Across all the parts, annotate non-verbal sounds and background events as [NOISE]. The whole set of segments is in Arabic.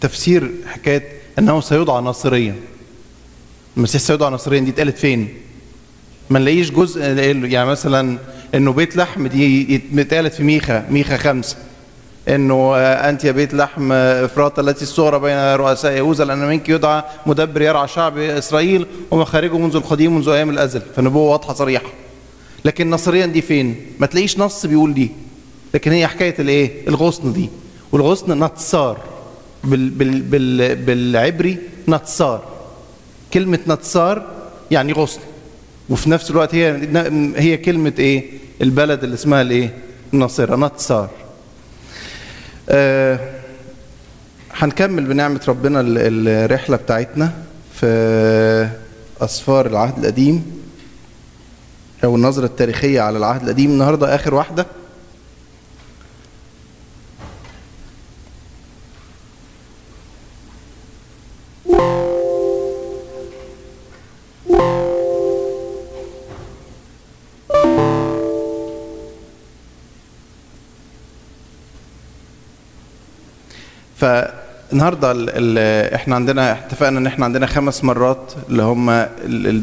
تفسير حكاية أنه سيدعى ناصريا. المسيح سيدعى ناصريا دي اتقالت فين؟ ما نلاقيش جزء يعني مثلا إنه بيت لحم دي اتقالت في ميخا ميخا خمسة. إنه أنت يا بيت لحم إفراط التي الصغرى بين رؤساء يهوذا لأن منك يدعى مدبر يرعى شعب إسرائيل ومخارجه منذ القديم منذ أيام الأزل. فنبوة واضحة صريحة. لكن نصريا دي فين؟ ما تلاقيش نص بيقول دي. لكن هي حكاية الإيه؟ الغصن دي. والغصن نتصار. بال بال بال بالعبري نتصار. كلمة نتصار يعني غصن وفي نفس الوقت هي هي كلمة إيه؟ البلد اللي اسمها الإيه؟ الناصرة نتصار. آه هنكمل بنعمة ربنا الرحلة بتاعتنا في أسفار العهد القديم أو النظرة التاريخية على العهد القديم. النهاردة آخر واحدة. فالنهاردة ال ال إحنا عندنا اتفقنا ان إحنا عندنا خمس مرات اللي هم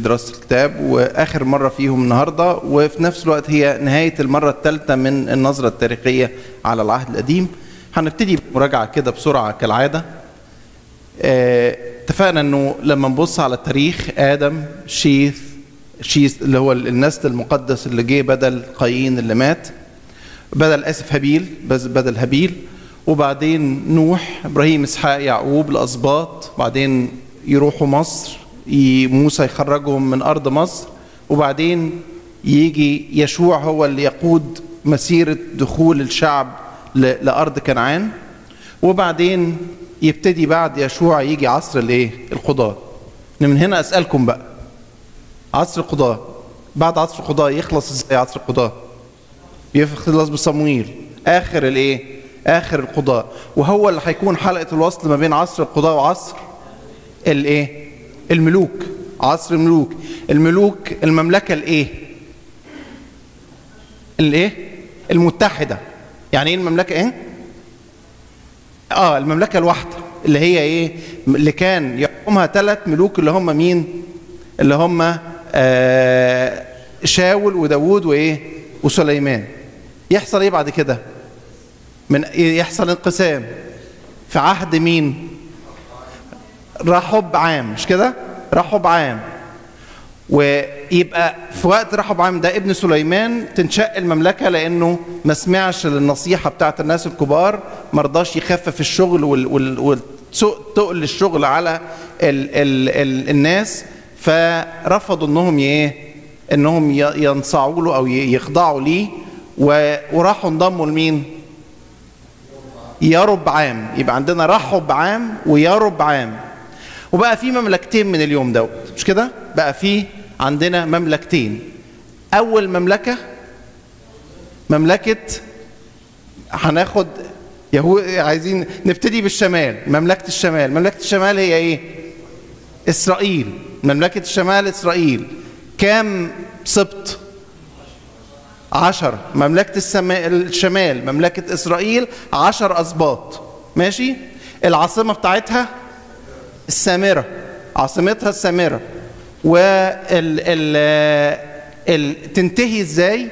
دراسة الكتاب وآخر مرة فيهم النهارده وفي نفس الوقت هي نهاية المرة الثالثه من النظرة التاريخية على العهد القديم. هنبتدي بمراجعة كده بسرعة كالعادة. آه اتفقنا انه لما نبص على التاريخ آدم شيث شيث اللي هو النسل المقدس اللي جه بدل قايين اللي مات بدل آسف هابيل بدل هابيل وبعدين نوح إبراهيم إسحاق يعقوب الاسباط بعدين يروحوا مصر موسى يخرجهم من أرض مصر وبعدين يجي يشوع هو اللي يقود مسيرة دخول الشعب لأرض كنعان. وبعدين يبتدي بعد يشوع يجي عصر الإيه؟ القضاة. من هنا أسألكم بقى. عصر القضاة. بعد عصر القضاة يخلص إزاي عصر القضاة؟ يخلص بصمويل آخر الإيه؟ آخر القضاء. وهو اللي هيكون حلقة الوصل ما بين عصر القضاء وعصر الإيه؟ الملوك. عصر الملوك. الملوك المملكة الإيه؟ الإيه؟ المتحدة. يعني إيه المملكة إيه؟ آه المملكة الواحدة. اللي هي إيه؟ اللي كان يحكمها ثلاث ملوك اللي هم مين؟ اللي هم آه شاول وداوود وإيه؟ وسليمان. يحصل إيه بعد كده؟ من يحصل انقسام. في عهد مين؟ رحب عام مش كده؟ رحب عام. ويبقى في وقت رحب عام ده ابن سليمان تنشق المملكة لأنه ما سمعش للنصيحة بتاعت الناس الكبار ما رضاش يخفف الشغل وتقل الشغل على ال ال ال الناس. فرفضوا إنهم إيه إنهم ينصاعوا له أو يخضعوا ليه. وراحوا انضموا لمين؟ يرب عام. يبقى عندنا رحب عام ويرب عام. وبقى في مملكتين من اليوم دوت. مش كده؟ بقى في عندنا مملكتين. أول مملكة مملكة هناخد يهو عايزين نبتدي بالشمال. مملكة الشمال. مملكة الشمال هي إيه؟ إسرائيل. مملكة الشمال إسرائيل. كام سبط؟ عشر مملكة السما... الشمال مملكة إسرائيل عشر أسباط. ماشي؟ العاصمة بتاعتها السامرة عاصمتها السامرة. وال ال... ال... تنتهي إزاي؟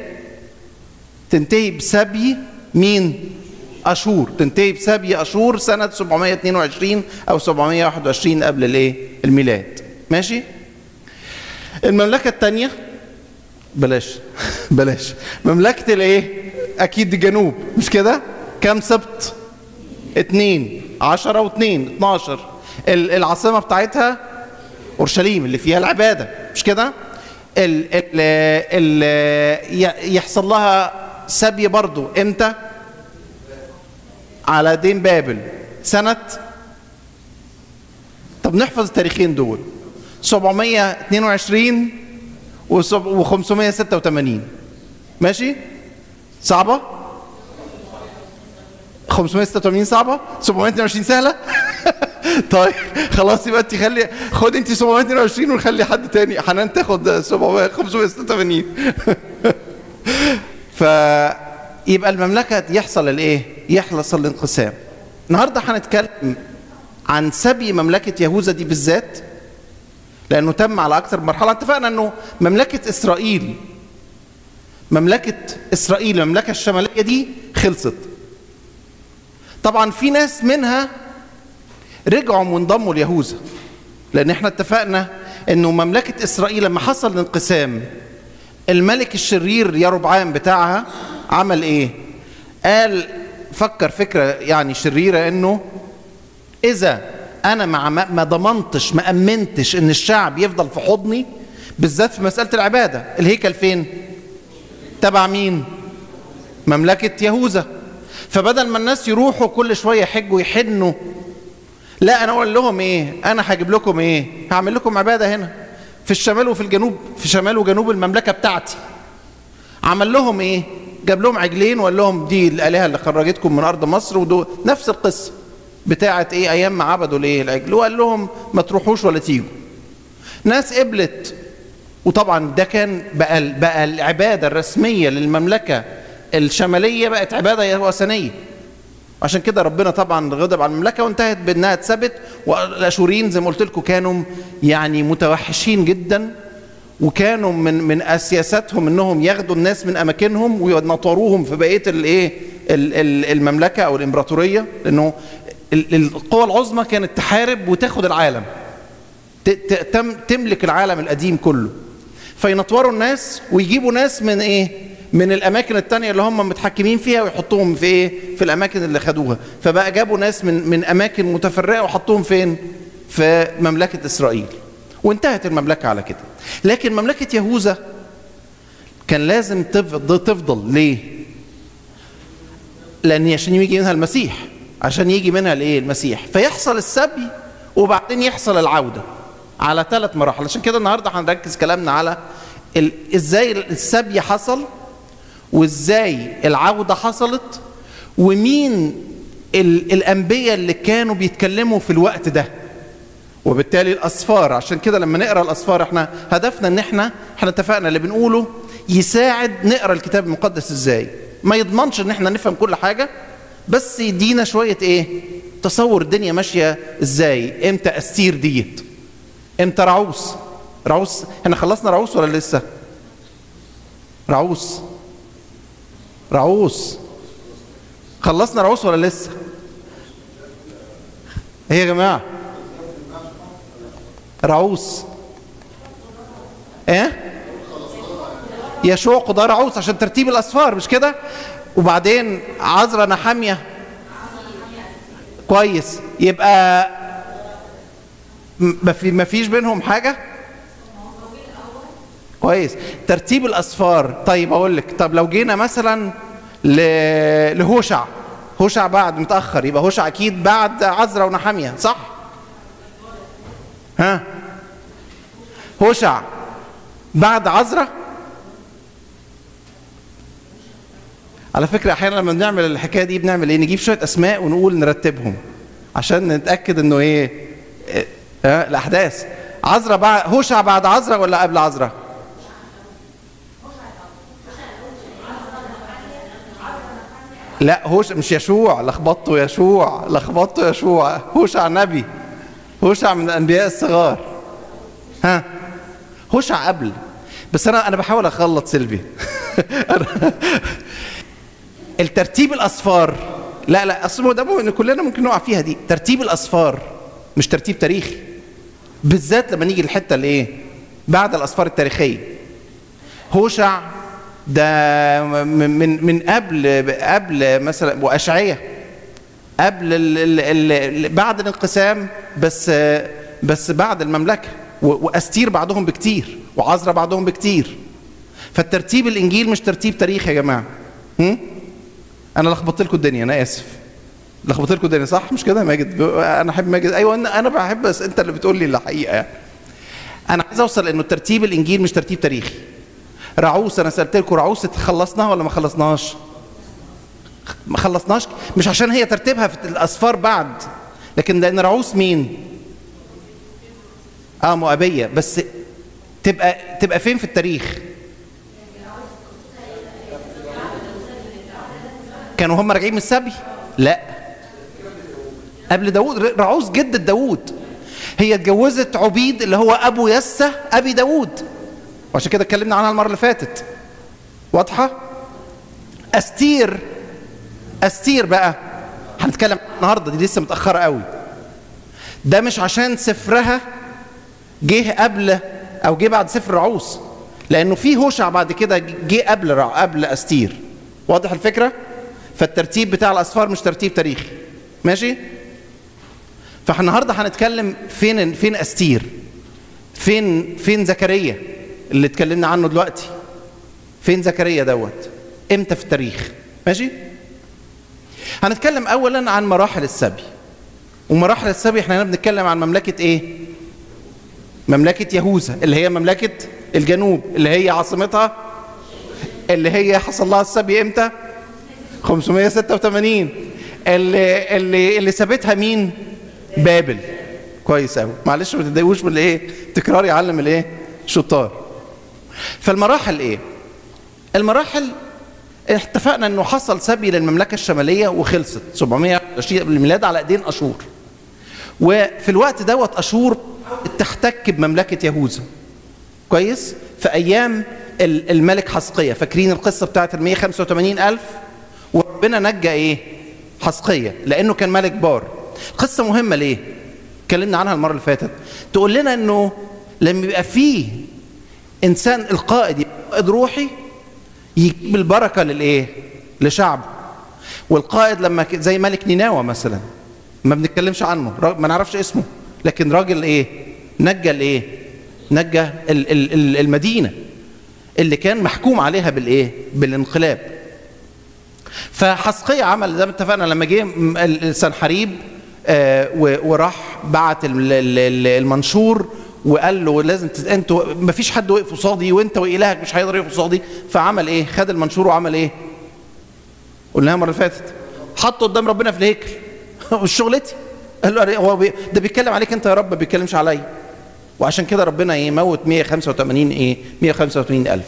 تنتهي بسبي مين؟ أشور. تنتهي بسبي أشور سنة 722 أو 721 قبل الإيه؟ الميلاد. ماشي؟ المملكة الثانية بلاش. [LAUGHS] بلاش. مملكة الإيه؟ أكيد الجنوب مش كده؟ كام سبت؟ اتنين. عشرة واتنين. اتناشر. العاصمة بتاعتها أورشليم اللي فيها العبادة. مش كده؟ ال ال ال يحصل لها سبي برضو. إمتى؟ على دين بابل. سنة؟ طب نحفظ التاريخين دول. 722 و586 ماشي؟ صعبة؟ 586 صعبة؟ 722 سهلة؟ [LAUGHS] طيب خلاص يبقى انت خلي خد انت 722 ونخلي حد تاني. حنان تاخد 700 586 فيبقى المملكة يحصل الايه؟ يحصل الانقسام. النهارده هنتكلم عن سبي مملكة يهوذا دي بالذات. لأنه تم على أكثر مرحلة. اتفقنا أنه مملكة إسرائيل مملكة إسرائيل المملكة الشمالية دي خلصت. طبعا في ناس منها رجعوا وانضموا ليهوذا لأن إحنا اتفقنا أنه مملكة إسرائيل لما حصل الانقسام الملك الشرير يربعام بتاعها عمل إيه؟ قال فكر فكرة يعني شريرة أنه إذا أنا مع ما ضمنتش ما أمنتش إن الشعب يفضل في حضني بالذات في مسألة العبادة. الهيكل فين؟ تبع مين؟ مملكة يهوذا. فبدل ما الناس يروحوا كل شوية يحجوا يحنوا لا أنا أقول لهم إيه؟ أنا هجيب لكم إيه؟ هعمل لكم عبادة هنا. في الشمال وفي الجنوب في شمال وجنوب المملكة بتاعتي. عمل لهم إيه؟ جاب لهم عجلين وقال لهم دي الآلهة اللي خرجتكم من أرض مصر ودو نفس القصة. بتاعه إيه أيام ما عبدوا الايه العجل؟ وقال لهم ما تروحوش ولا تيجوا. ناس قبلت وطبعا ده كان بقى بقى العبادة الرسمية للمملكة الشمالية بقت عبادة وثنيه عشان كده ربنا طبعا غضب على المملكة وانتهت بأنها اتثبت. والاشوريين زي ما قلت لكم كانوا يعني متوحشين جدا وكانوا من من سياساتهم إنهم ياخدوا الناس من أماكنهم وينطروهم في بقية الايه المملكة أو الإمبراطورية. لأنه القوى العظمى كانت تحارب وتاخد العالم. تملك العالم القديم كله. فينطوروا الناس ويجيبوا ناس من إيه؟ من الأماكن التانية اللي هم متحكمين فيها ويحطوهم في إيه؟ في الأماكن اللي خدوها. فبقى جابوا ناس من من أماكن متفرقة وحطوهم فين؟ في مملكة إسرائيل. وانتهت المملكة على كده. لكن مملكة يهوذا كان لازم تفضل, ليه؟ لأن عشان يجي منها المسيح. عشان يجي منها الايه؟ المسيح. فيحصل السبي وبعدين يحصل العودة على ثلاث مراحل. عشان كده النهارده هنركز كلامنا على ال... إزاي السبي حصل وازاي العودة حصلت ومين ال... الأنبياء اللي كانوا بيتكلموا في الوقت ده. وبالتالي الأسفار. عشان كده لما نقرأ الأسفار إحنا هدفنا إن إحنا إحنا اتفقنا اللي بنقوله يساعد نقرأ الكتاب المقدس إزاي. ما يضمنش إن إحنا نفهم كل حاجة بس يدينا شوية إيه؟ تصور الدنيا ماشية إزاي؟ إمتى استير ديت؟ إمتى رعوس؟ رعوس؟ إحنا خلصنا رعوس ولا لسه؟ رعوس. رعوس. خلصنا رعوس ولا لسه؟ إيه يا جماعة؟ رعوس. إيه؟ يشوع قضاء رعوس عشان ترتيب الأسفار مش كده؟ وبعدين عذرا نحامية. كويس. يبقى ما فيش بينهم حاجة؟ كويس. ترتيب الأسفار. طيب أقول لك طب لو جينا مثلا لهوشع. هوشع بعد متأخر. يبقى هوشع أكيد بعد عذرا ونحامية صح؟ ها؟ هوشع بعد عذرة على فكرة أحيانا لما بنعمل الحكاية دي بنعمل إيه؟ نجيب شوية أسماء ونقول نرتبهم عشان نتأكد إنه إيه؟ إيه؟ آه الأحداث عذرة بعد هوشع بعد عذرة ولا قبل عذرة؟ لا هوش مش يشوع لخبطته يشوع لخبطته يشوع هوشع نبي هوشع من الأنبياء الصغار ها هوشع قبل بس أنا أنا بحاول أخلط سيلفي [LAUGHS] الترتيب الأصفار. لا لا أصل ده إن كلنا ممكن نقع فيها دي. ترتيب الأصفار مش ترتيب تاريخي. بالذات لما نيجي الحته اللي إيه؟ بعد الأصفار التاريخية. هوشع ده من من قبل قبل مثلا واشعياء قبل ال ال ال بعد الانقسام بس بس بعد المملكة. وأستير بعدهم بكتير وعزرا بعدهم بكتير. فالترتيب الإنجيل مش ترتيب تاريخي يا جماعة؟ أنا لخبطت لكم الدنيا أنا آسف. لخبطت لكم الدنيا صح؟ مش كده ماجد؟ أنا أحب ماجد. أيوه أنا بحب بس أنت اللي بتقول لي الحقيقة. يعني. أنا عايز أوصل إنه ترتيب الإنجيل مش ترتيب تاريخي. رعوس أنا سألت لكم رعوس خلصناها ولا ما خلصناهاش؟ ما خلصناش مش عشان هي ترتيبها في الأسفار بعد لكن لأن رعوس مين؟ آه مؤابيه بس تبقى تبقى فين في التاريخ؟ كانوا هم راجعين من السبي. لا. قبل داوود رعوز جدة داوود. هي اتجوزت عبيد اللي هو أبو يسة أبي داوود. وعشان كده اتكلمنا عنها المرة اللي فاتت. واضحة؟ أستير. أستير بقى. هنتكلم النهارده دي لسه متأخرة قوي. ده مش عشان سفرها جه قبل أو جه بعد سفر رعوس لأنه في هوشع بعد كده جه قبل. قبل أستير. واضح الفكرة؟ فالترتيب بتاع الأسفار مش ترتيب تاريخي. ماشي؟ فالنهارده هنتكلم فين فين أستير؟ فين فين زكريا اللي اتكلمنا عنه دلوقتي؟ فين زكريا دوت؟ إمتى في التاريخ؟ ماشي؟ هنتكلم اولا عن مراحل السبي. ومراحل السبي إحنا هنا بنتكلم عن مملكة إيه؟ مملكة يهوذا اللي هي مملكة الجنوب اللي هي عاصمتها اللي هي حصل لها السبي إمتى؟ 586 اللي اللي اللي سابتها مين؟ بابل. كويس قوي معلش ما تتضايقوش من الإيه؟ تكرار يعلم الإيه؟ الشطار فالمراحل إيه؟ المراحل اتفقنا إنه حصل سبي للمملكة الشمالية وخلصت. 720 قبل الميلاد على إيدين أشور. وفي الوقت دوت أشور تحتك بمملكة يهوذا. كويس؟ في أيام الملك حسقية. فاكرين القصة بتاعت ال 185 ألف؟ وربنا نجى إيه؟ حسقية لأنه كان ملك بار. قصة مهمة ليه؟ اتكلمنا عنها المرة اللي فاتت. تقول لنا إنه لما يبقى فيه إنسان القائد قائد روحي يجيب البركة للإيه؟ لشعبه والقائد لما زي ملك نينوى مثلا ما بنتكلمش عنه ما نعرفش اسمه لكن راجل إيه؟ نجى الإيه؟ نجى المدينة اللي كان محكوم عليها بالإيه؟ بالانقلاب. فحسقية عمل زي ما اتفقنا لما جه سنحريب آه وراح بعت المنشور وقال له لازم أنتوا ما فيش حد وقف قصادي وانت وإلهك مش هيقدر يقف قصادي. فعمل إيه؟ خد المنشور وعمل إيه؟ قلناها المرة اللي فاتت. حطه قدام ربنا في الهيكل. [LAUGHS] مش شغلتي؟ قال له هو بي ده بيتكلم عليك أنت يا رب ما بيتكلمش عليا. وعشان كده ربنا إيه موت 185 إيه؟ 185 ألف.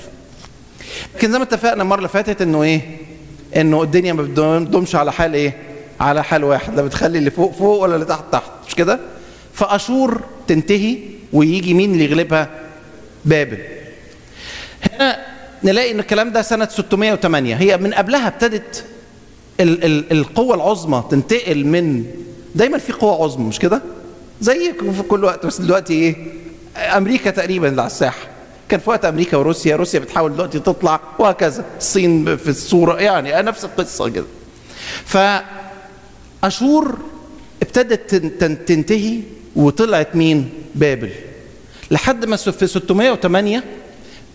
لكن زي ما اتفقنا المرة اللي فاتت إنه إيه؟ إنه الدنيا ما بتدومش على حال إيه؟ على حال واحد. لا بتخلي اللي فوق فوق ولا اللي تحت تحت. مش كده؟ فأشور تنتهي ويجي مين اللي يغلبها؟ بابل. هنا نلاقي إن الكلام ده سنة 608 هي من قبلها ابتدت ال ال القوة العظمى تنتقل من دايما في قوة عظمى مش كده؟ زي في كل وقت بس دلوقتي إيه؟ أمريكا تقريبا اللي على الساحة. كان في وقت أمريكا وروسيا روسيا بتحاول دلوقتي تطلع وهكذا الصين في الصورة يعني نفس القصة كده فأشور ابتدت تنتهي وطلعت مين؟ بابل لحد ما في 608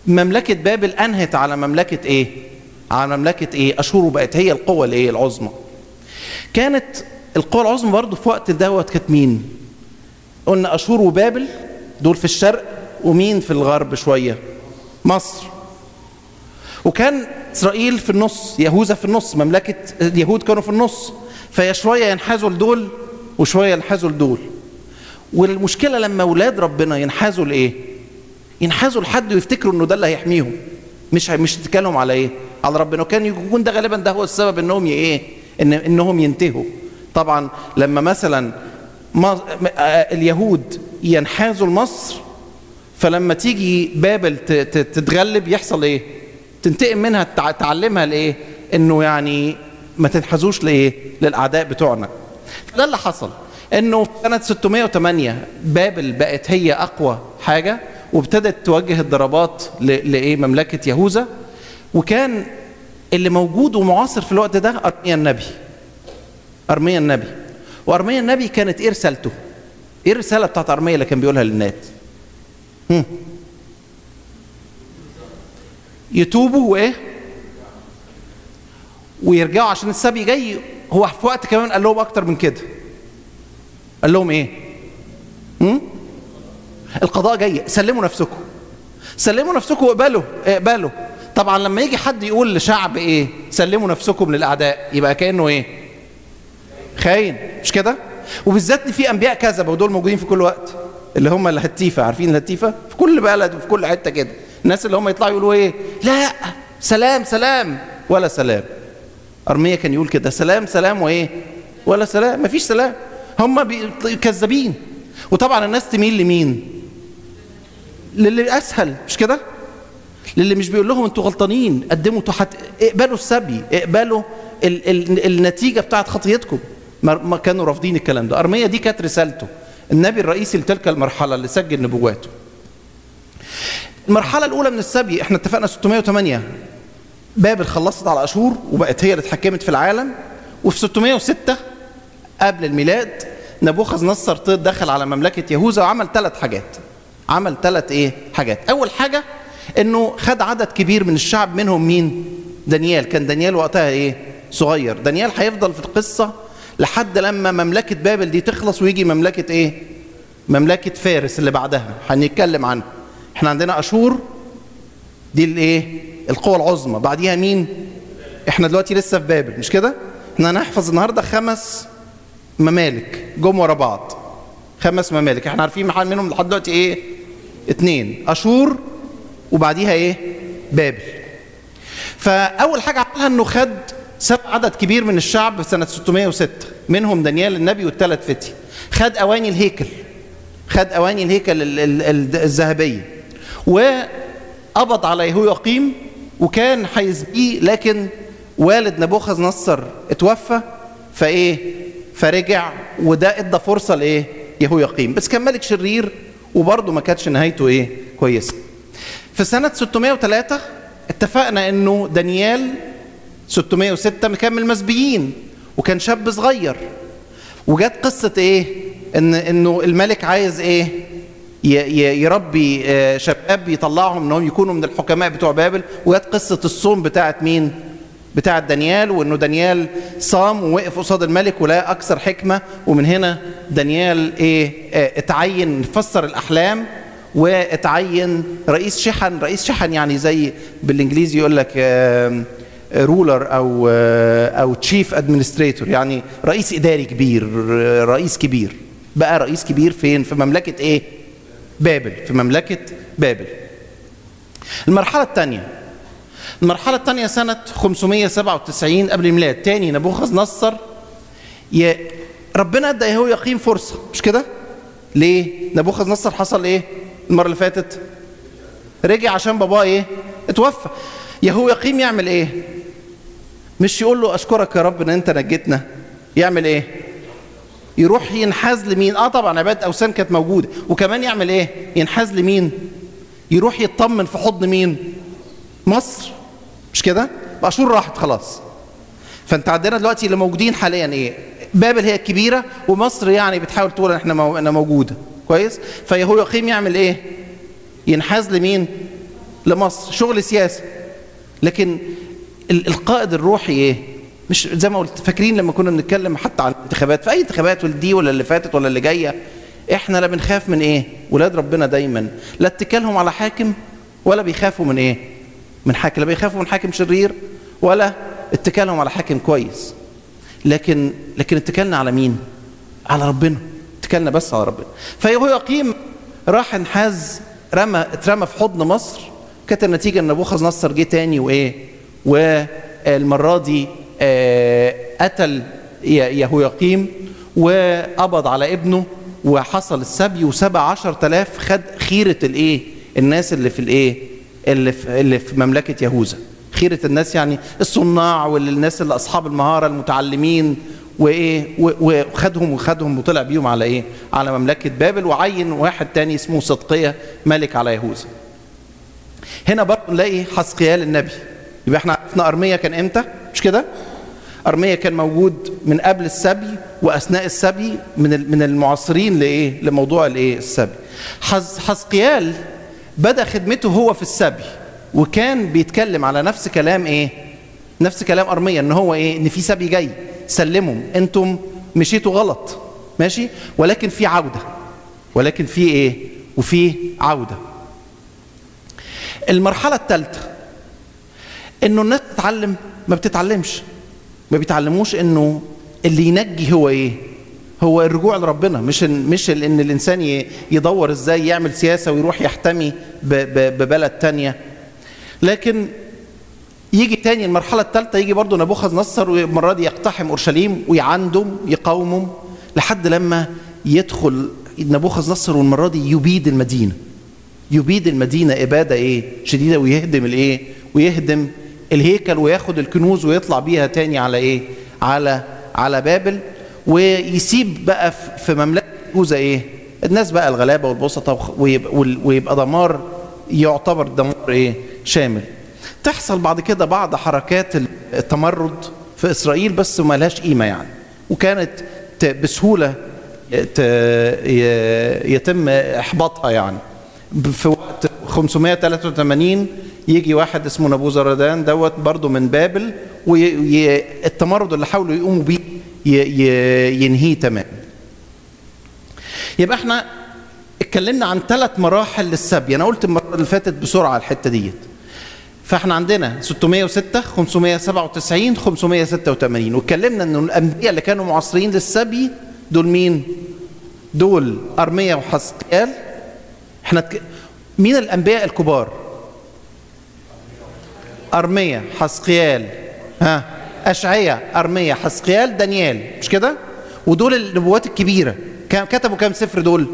مملكة بابل أنهت على مملكة إيه؟ على مملكة إيه؟ أشور وبقت هي القوة الإيه؟ العظمى. كانت القوة العظمى برضه في وقت دوت كانت مين؟ قلنا أشور وبابل دول في الشرق ومين في الغرب شوية؟ مصر. وكان إسرائيل في النص، يهوذا في النص، مملكة اليهود كانوا في النص. فيا شوية ينحازوا لدول وشوية ينحازوا لدول. والمشكلة لما أولاد ربنا ينحازوا لإيه؟ ينحازوا لحد ويفتكروا إنه ده اللي هيحميهم مش مش تتكلم على إيه على ربنا وكان يكون ده غالبا ده هو السبب إنهم إيه إن إنهم ينتهوا طبعا لما مثلا ما اليهود ينحازوا لمصر فلما تيجي بابل تتغلب يحصل إيه؟ تنتقم منها تعلمها لإيه؟ إنه يعني ما تنحازوش لإيه؟ للأعداء بتوعنا. ده اللي حصل إنه في سنة 608 بابل بقت هي أقوى حاجة وابتدت توجه الضربات لإيه؟ مملكة يهوذا. وكان اللي موجود ومعاصر في الوقت ده أرميا النبي. أرميا النبي. وأرميا النبي كانت إيه رسالته؟ إيه الرسالة بتاعت أرميا اللي كان بيقولها للناس. يتوبوا وايه ويرجعوا عشان السبي جاي هو في وقت كمان قال لهم أكتر من كده. قال لهم إيه؟ هم؟ القضاء جاي سلموا نفسكم. سلموا نفسكم واقبلوا اقبلوا. طبعا لما يجي حد يقول لشعب إيه؟ سلموا نفسكم للأعداء يبقى كأنه إيه؟ خاين. مش كده؟ وبالذات في أنبياء كذبه ودول موجودين في كل وقت. اللي هم الهتيفة عارفين الهتيفة؟ في كل بلد وفي كل حتة كده. الناس اللي هم يطلعوا يقولوا إيه؟ لا سلام سلام. ولا سلام. ارميا كان يقول كده سلام سلام وإيه؟ ولا سلام مفيش سلام. هم بي- كذابين. وطبعا الناس تميل لمين؟ للي أسهل مش كده؟ للي مش بيقول لهم أنتوا غلطانين قدموا تحت اقبلوا السبي اقبلوا ال... ال... النتيجة بتاعت خطيتكم. ما... ما كانوا رافضين الكلام ده. أرمية دي كانت رسالته. النبي الرئيسي لتلك المرحلة اللي سجل نبواته. المرحلة الأولى من السبي إحنا اتفقنا 608 بابل خلصت على اشور وبقت هي اللي اتحكمت في العالم. وفي 606 قبل الميلاد نبوخذ نصر دخل على مملكة يهوذا وعمل ثلاث حاجات. عمل ثلاث إيه؟ حاجات. أول حاجة إنه خد عدد كبير من الشعب منهم مين؟ دانيال. كان دانيال وقتها إيه؟ صغير. دانيال هيفضل في القصة لحد لما مملكة بابل دي تخلص ويجي مملكة إيه؟ مملكة فارس اللي بعدها. هنتكلم عنها. إحنا عندنا أشور دي الايه القوة العظمى. بعديها مين؟ إحنا دلوقتي لسه في بابل مش كده؟ إحنا هنحفظ النهارده خمس ممالك جم ورا بعض. خمس ممالك. إحنا عارفين محل منهم لحد دلوقتي إيه؟ اتنين. أشور وبعديها إيه؟ بابل. فأول حاجة عملها إنه خد ساب عدد كبير من الشعب سنة 606 منهم دانيال النبي والثلاث فتي. خد أواني الهيكل. خد أواني الهيكل ال- ال- ال- الذهبية. وقبض على يهوياقيم وكان هيسبيه لكن والد نبوخذ نصر اتوفى فإيه؟ فرجع وده إدى فرصة لإيه؟ يهوياقيم بس كان ملك شرير وبرضه ما كانتش نهايته إيه؟ كويسة. في سنة 603 اتفقنا إنه دانيال 606 كان من المسبيين. وكان شاب صغير. وجت قصة إيه؟ إن إنه الملك عايز إيه؟ يربي آه، شباب يطلعهم إنهم يكونوا من الحكماء بتوع بابل. وجت قصة الصوم بتاعت مين؟ بتاعت دانيال. وإنه دانيال صام ووقف قصاد الملك ولا أكثر حكمة. ومن هنا دانيال إيه؟ آه، اتعين فسر الأحلام. واتعين رئيس شحن. رئيس شحن يعني زي بالإنجليزي يقول لك رولر أو أو chief administrator يعني رئيس إداري كبير رئيس كبير. بقى رئيس كبير فين؟ في مملكة إيه؟ بابل. في مملكة بابل. المرحلة الثانية المرحلة الثانية سنة 597 قبل الميلاد. تاني نبوخذ نصر. ي... ربنا أدى يهوياقيم فرصة. مش كده؟ ليه؟ نبوخذ نصر حصل إيه؟ المرة اللي فاتت. رجع عشان باباه إيه؟ اتوفى. يهو يقيم يعمل إيه؟ مش يقول له أشكرك يا رب إن أنت نجيتنا. يعمل إيه؟ يروح ينحاز لمين؟ آه طبعا عباده أوثان كانت موجودة. وكمان يعمل إيه؟ ينحاز لمين؟ يروح يطمن في حضن مين؟ مصر. مش كده؟ اشور راحت خلاص. فأنت عندنا دلوقتي اللي موجودين حاليا إيه؟ بابل هي الكبيرة ومصر يعني بتحاول تقول إحنا. أنا موجودة. كويس؟ فيهو يقيم يعمل إيه؟ ينحاز لمين؟ لمصر. شغل سياسي. لكن القائد الروحي إيه؟ مش زي ما قلت فاكرين لما كنا بنتكلم حتى عن الانتخابات في أي انتخابات ولا دي ولا اللي فاتت ولا اللي جاية إحنا لا بنخاف من إيه؟ ولاد ربنا دايما. لا اتكالهم على حاكم ولا بيخافوا من إيه؟ من حاكم. لا بيخافوا من حاكم شرير ولا اتكالهم على حاكم كويس. لكن لكن اتكلنا على مين؟ على ربنا. اتكلنا بس على ربنا. فهو يقيم راح انحاز رمى اترمى في حضن مصر كانت النتيجة إن نبوخذ نصر جه تاني وإيه؟ والمرة دي آه، قتل ي- يهوياقيم وقبض على ابنه وحصل السبي وسبى عشر تلاف خد خيرة الإيه؟ الناس اللي في الإيه؟ اللي في, اللي في مملكة يهوذا. خيرة الناس يعني الصناع والناس اللي أصحاب المهارة المتعلمين وإيه؟ وخدهم وخدهم وطلع بيهم على إيه؟ على مملكة بابل. وعين واحد تاني اسمه صدقية ملك على يهوذا. هنا برضه نلاقي حسقيال النبي. يبقى إحنا عرفنا ارميا كان إمتى؟ مش كده؟ ارميا كان موجود من قبل السبي وأثناء السبي من من المعاصرين لإيه؟ لموضوع الإيه؟ السبي. حز حسقيال بدأ خدمته هو في السبي وكان بيتكلم على نفس كلام إيه؟ نفس كلام ارميا إن هو إيه؟ إن في سبي جاي سلمهم أنتم مشيتوا غلط. ماشي؟ ولكن في عودة. ولكن في إيه؟ وفي عودة. المرحلة الثالثة. إنه الناس تتعلم ما بتتعلمش. ما بيتعلموش إنه اللي ينجي هو إيه؟ هو الرجوع لربنا مش مش إن الإنسان يدور إزاي يعمل سياسة ويروح يحتمي ببلد تانية. لكن يجي تاني المرحلة الثالثه يجي برضه نبوخذ نصر والمرة دي يقتحم أورشليم ويعندم يقاومهم لحد لما يدخل نبوخذ نصر والمرة دي يبيد المدينة. يبيد المدينة إبادة إيه؟ شديدة ويهدم الإيه؟ ويهدم الهيكل وياخد الكنوز ويطلع بيها تاني على إيه؟ على على بابل ويسيب بقى في مملكة يهوذا إيه؟ الناس بقى الغلابة والبسطة ويبقى, ويبقى دمار يعتبر دمار إيه؟ شامل. تحصل بعد كده بعض حركات التمرد في إسرائيل بس ما لهاش قيمة يعني. وكانت بسهولة يتم إحباطها يعني. في وقت 583 يجي واحد اسمه نبوزردان دوت برضه من بابل والتمرد اللي حاولوا يقوموا بيه ينهيه تمام. يبقى إحنا اتكلمنا عن ثلاث مراحل للسبي. أنا قلت المرة اللي فاتت بسرعة الحتة ديت. فاحنا عندنا 606 597 586 واتكلمنا ان الأنبياء اللي كانوا معاصرين للسبي دول مين؟ دول ارميا وحسقيال إحنا. مين الأنبياء الكبار؟ ارميا حسقيال. ها؟ اشعيا ارميا حسقيال دانيال. مش كده؟ ودول النبوات الكبيرة. كام كتبوا كام سفر دول؟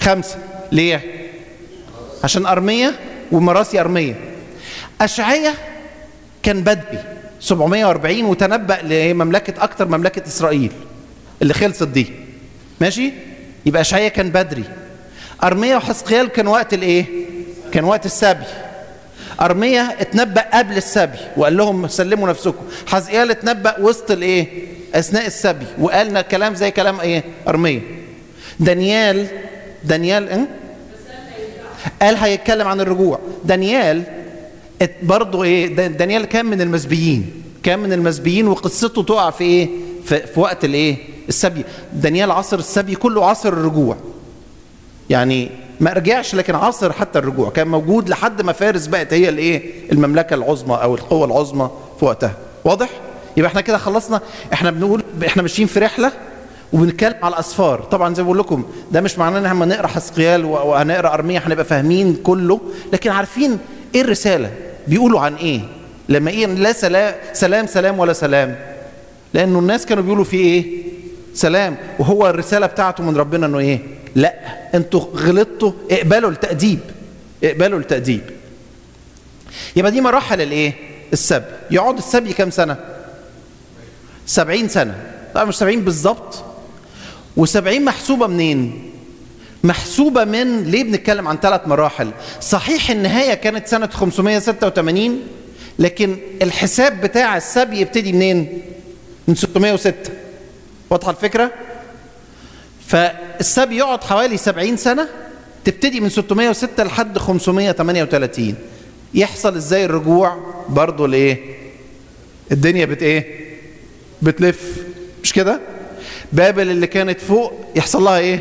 خمسة. ليه؟ عشان ارميا ومراسي ارميا اشعيا كان بدري 740 وتنبأ لمملكة أكتر مملكة إسرائيل اللي خلصت دي. ماشي؟ يبقى اشعيا كان بدري. ارميا وحسقيال كان وقت الإيه؟ كان وقت السبي. ارميا اتنبأ قبل السبي وقال لهم سلموا نفسكم. حزقيال اتنبأ وسط الإيه؟ أثناء السبي وقالنا كلام زي كلام إيه؟ ارميا دانيال دانيال إيه؟ قال هيتكلم عن الرجوع. دانيال برضه إيه؟ دانيال كان من المسبيين كان من المسبيين وقصته تقع في إيه؟ في, في وقت الإيه؟ السبي. دانيال عصر السبي كله عصر الرجوع. يعني ما رجعش لكن عصر حتى الرجوع كان موجود لحد ما فارس بقت هي الإيه؟ المملكة العظمى أو القوه العظمى في وقتها. واضح؟ يبقى إحنا كده خلصنا. إحنا بنقول إحنا ماشيين في رحلة وبنتكلم على الأسفار. طبعا زي ما بقول لكم ده مش معناه إن إحنا نقرأ حسقيال وهنقرأ أرمية هنبقى فاهمين كله. لكن عارفين إيه الرسالة؟ بيقولوا عن إيه؟ لما إيه؟ لا سلام سلام سلام ولا سلام. لأنه الناس كانوا بيقولوا في إيه؟ سلام. وهو الرسالة بتاعته من ربنا إنه إيه؟ لا أنتوا غلطتوا اقبلوا التأديب اقبلوا التأديب. يبقى دي مراحل الايه؟ السبي يقعد السبي كام سنة؟ سبعين سنة. طبعا مش سبعين بالظبط. وسبعين محسوبة منين؟ محسوبة من ليه بنتكلم عن ثلاث مراحل؟ صحيح النهاية كانت سنة 586 لكن الحساب بتاع السبي يبتدي منين؟ من 606 واضحة الفكرة؟ فالسبي يقعد حوالي 70 سنة تبتدي من 606 لحد 538 يحصل إزاي الرجوع؟ برضه لإيه؟ الدنيا بت إيه؟ بتلف. مش كده؟ بابل اللي كانت فوق يحصل لها إيه؟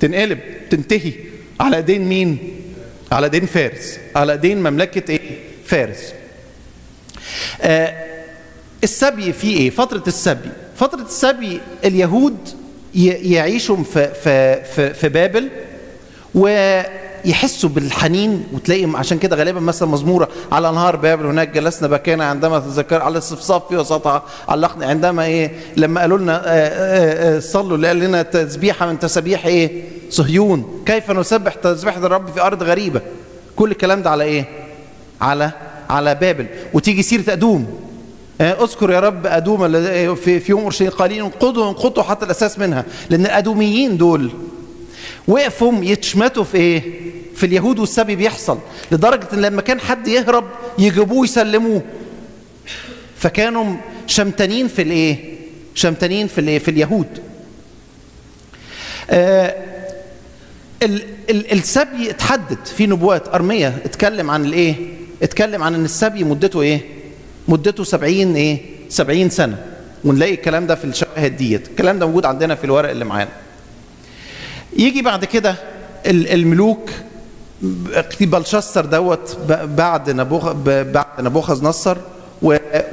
تنقلب تنتهي. على ايدين مين؟ على ايدين فارس. على ايدين مملكة إيه؟ فارس. آه السبي فيه إيه؟ فترة السبي. فترة السبي اليهود يعيشوا في في في, في بابل ويحسوا بالحنين وتلاقي عشان كده غالبا مثلا مزمورة على أنهار بابل هناك جلسنا بكينا عندما تذكر على الصفصاف في وسطها علقنا عندما إيه لما قالوا لنا صلوا اللي قال لنا تسبيحة من تسابيح إيه صهيون. كيف نسبح تسبيحة الرب في أرض غريبة؟ كل الكلام ده على إيه؟ على على بابل. وتيجي سيرة أدوم. اذكر يا رب أدوم في في يوم اورشليم قالين انقضوا انقضوا حتى الأساس منها لأن الأدوميين دول وقفوا يتشمتوا في إيه؟ في اليهود والسبي بيحصل لدرجة إن لما كان حد يهرب يجيبوه يسلموه فكانوا شمتانين في الإيه؟ شمتانين في الإيه؟ في اليهود. آه ال ال السبي اتحدد في نبوات أرمية اتكلم عن الإيه؟ اتكلم عن إن السبي مدته إيه؟ مدته 70 إيه؟ 70 سنة. ونلاقي الكلام ده في الشواهد ديت. الكلام ده موجود عندنا في الورق اللي معانا. يجي بعد كده الملوك بلشسر دوت بعد نبوخ بعد نبوخذ نصر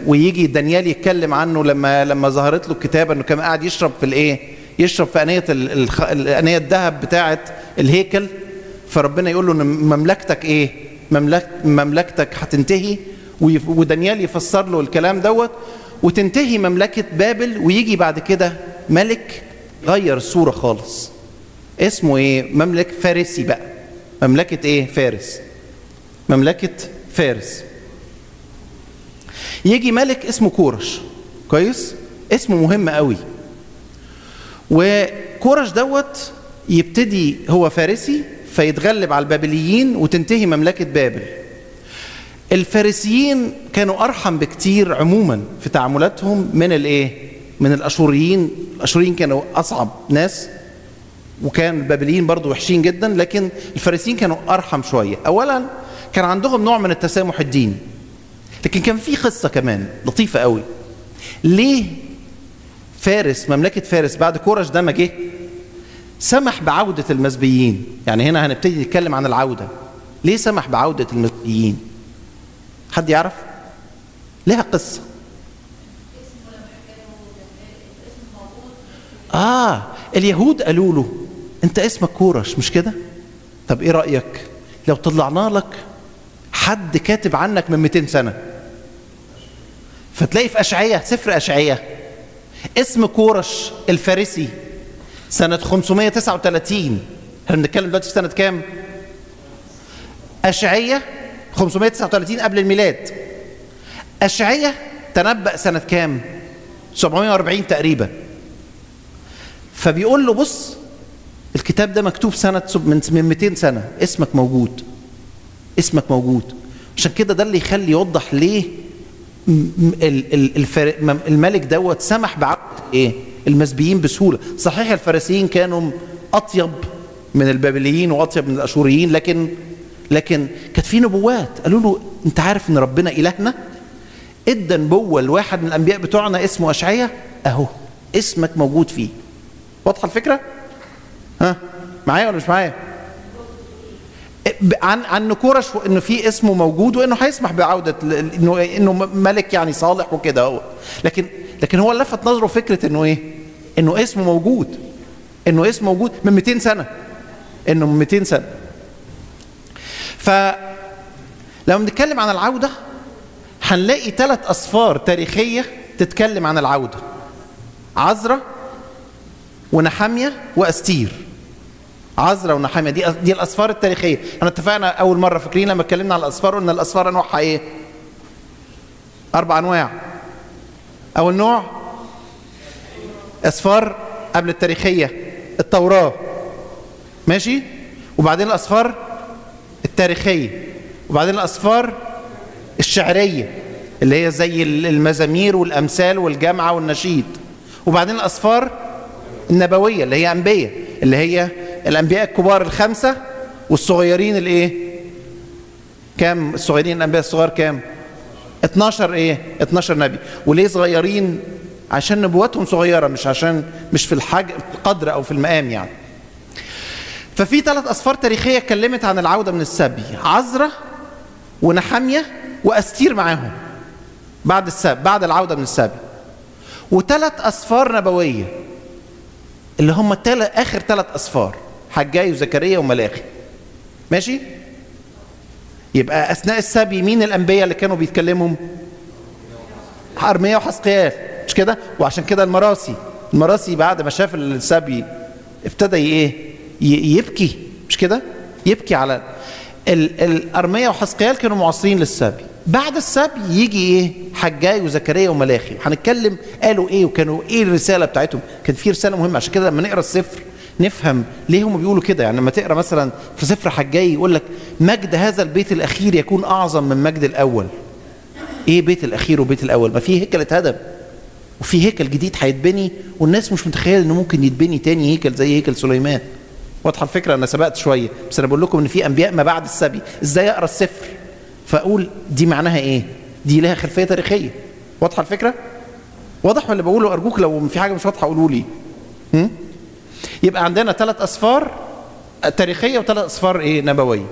ويجي دانيال يتكلم عنه لما لما ظهرت له الكتابة إنه كان قاعد يشرب في الإيه؟ يشرب في أنية الانيه الذهب بتاعه الهيكل. فربنا يقول له إن مملكتك إيه؟ مملك مملكتك هتنتهي. ودانيال يفسر له الكلام دوت وتنتهي مملكة بابل ويجي بعد كده ملك غير الصورة خالص. اسمه إيه؟ مملك فارسي بقى. مملكة إيه؟ فارس. مملكة فارس. يجي ملك اسمه كورش. كويس؟ اسمه مهم قوي. وكورش دوت يبتدي هو فارسي فيتغلب على البابليين وتنتهي مملكة بابل. الفارسيين كانوا أرحم بكتير عموما في تعاملاتهم من الإيه؟ من الأشوريين. الأشوريين كانوا أصعب ناس وكان البابليين برضو وحشين جدا لكن الفارسيين كانوا أرحم شوية. أولا كان عندهم نوع من التسامح الديني لكن كان في قصة كمان لطيفة قوي. ليه فارس مملكة فارس بعد كورش ده ما جه؟ سمح بعودة المسبيين. يعني هنا هنبتدي نتكلم عن العودة. ليه سمح بعودة المسبيين؟ حد يعرف لها قصة آه اليهود قالوا له أنت اسمك كورش مش كده؟ طب إيه رأيك؟ لو طلعنا لك حد كاتب عنك من 200 سنة فتلاقي في أشعية سفر أشعية اسم كورش الفارسي سنة 539 إحنا بنتكلم دلوقتي في سنة كام؟ أشعية 539 قبل الميلاد. أشعية تنبأ سنة كام؟ 740 تقريبا. فبيقول له بص الكتاب ده مكتوب سنة من 200 سنة. اسمك موجود. اسمك موجود. عشان كده ده اللي يخلي يوضح ليه الملك دوت سمح بعقد إيه؟ المسبيين بسهولة. صحيح الفارسيين كانوا أطيب من البابليين وأطيب من الأشوريين لكن لكن كانت في نبوات. قالوا له انت عارف ان ربنا إلهنا؟ إدى نبوه لواحد من الأنبياء بتوعنا اسمه اشعيا أهو اسمك موجود فيه. واضحة الفكرة؟ ها؟ معايا ولا مش معايا؟ عن عن كورش إنه في اسمه موجود وإنه هيسمح بعودة إنه إنه ملك يعني صالح وكده هو. لكن لكن هو لفت نظره فكرة إنه إيه؟ إنه اسمه موجود. إنه اسمه موجود من 200 سنة. إنه من 200 سنة. ف لما بنتكلم عن العودة هنلاقي ثلاث أسفار تاريخية تتكلم عن العودة. عزرا ونحامية وأستير. عزرا ونحامية دي دي الأسفار التاريخية. إحنا اتفقنا أول مرة فاكرين لما اتكلمنا على الأسفار قلنا الأسفار انواعها إيه؟ أربع أنواع. أول نوع أسفار قبل التاريخية التوراة. ماشي؟ وبعدين الأسفار التاريخية. وبعدين الأسفار الشعرية اللي هي زي المزامير والأمثال والجامعة والنشيد. وبعدين الأسفار النبوية اللي هي أنبياء اللي هي الأنبياء الكبار الخمسة والصغيرين الإيه؟ كام؟ الصغيرين الأنبياء الصغار كام؟ 12 إيه؟ 12 نبي. وليه صغيرين؟ عشان نبواتهم صغيرة مش عشان مش في الحجم القدر أو في المقام يعني. ففي ثلاث أسفار تاريخية اتكلمت عن العودة من السبي عزرا ونحامية وأستير معاهم بعد السبي بعد العودة من السبي. وثلاث أسفار نبوية اللي هم تل... آخر ثلاث أسفار حجاي وزكريا وملاخي. ماشي؟ يبقى أثناء السبي مين الأنبياء اللي كانوا بيتكلموا أرميا وحسقيال. مش كده؟ وعشان كده المراثي المراثي بعد ما شاف السبي ابتدى إيه؟ يبكي مش كده؟ يبكي على الارميا وحسقيال كانوا معاصرين للسبي. بعد السبي يجي إيه؟ حجاي وزكريا وملاخي. هنتكلم قالوا إيه وكانوا إيه الرسالة بتاعتهم؟ كان في رسالة مهمة. عشان كده لما نقرأ السفر نفهم ليه هم بيقولوا كده. يعني لما تقرأ مثلا في سفر حجاي يقول لك مجد هذا البيت الأخير يكون أعظم من مجد الأول. إيه بيت الأخير وبيت الأول؟ ما في هيكل اتهدم وفي هيكل جديد هيتبني والناس مش متخيلة إنه ممكن يتبني تاني هيكل زي هيكل سليمان. واضحة الفكرة؟ أنا سبقت شوية بس أنا بقول لكم إن في أنبياء ما بعد السبي. إزاي أقرأ السفر؟ فأقول دي معناها إيه؟ دي لها خلفية تاريخية. واضحة الفكرة؟ واضح ولا بقوله؟ أرجوك لو في حاجة مش واضحة قولوا لي؟ يبقى عندنا ثلاث أسفار تاريخية وثلاث أسفار إيه؟ نبوية.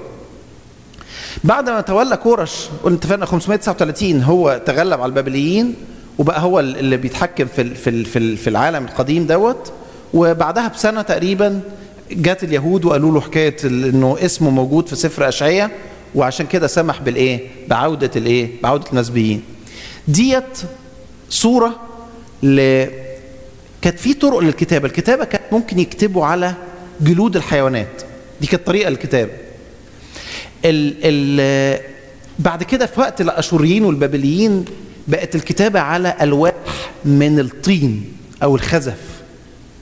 بعد ما تولى كورش قلنا اتفقنا 539 هو تغلب على البابليين وبقى هو اللي بيتحكم في في في العالم القديم دوت. وبعدها بسنة تقريبا جات اليهود وقالوا له حكاية إنه اسمه موجود في سفر اشعياء وعشان كده سمح بالإيه؟ بعودة الإيه؟ بعودة المسبيين ديت صورة ل كانت في طرق للكتابة. الكتابة كانت ممكن يكتبوا على جلود الحيوانات. دي كانت طريقة للكتابة. ال ال بعد كده في وقت الأشوريين والبابليين بقت الكتابة على ألواح من الطين أو الخزف.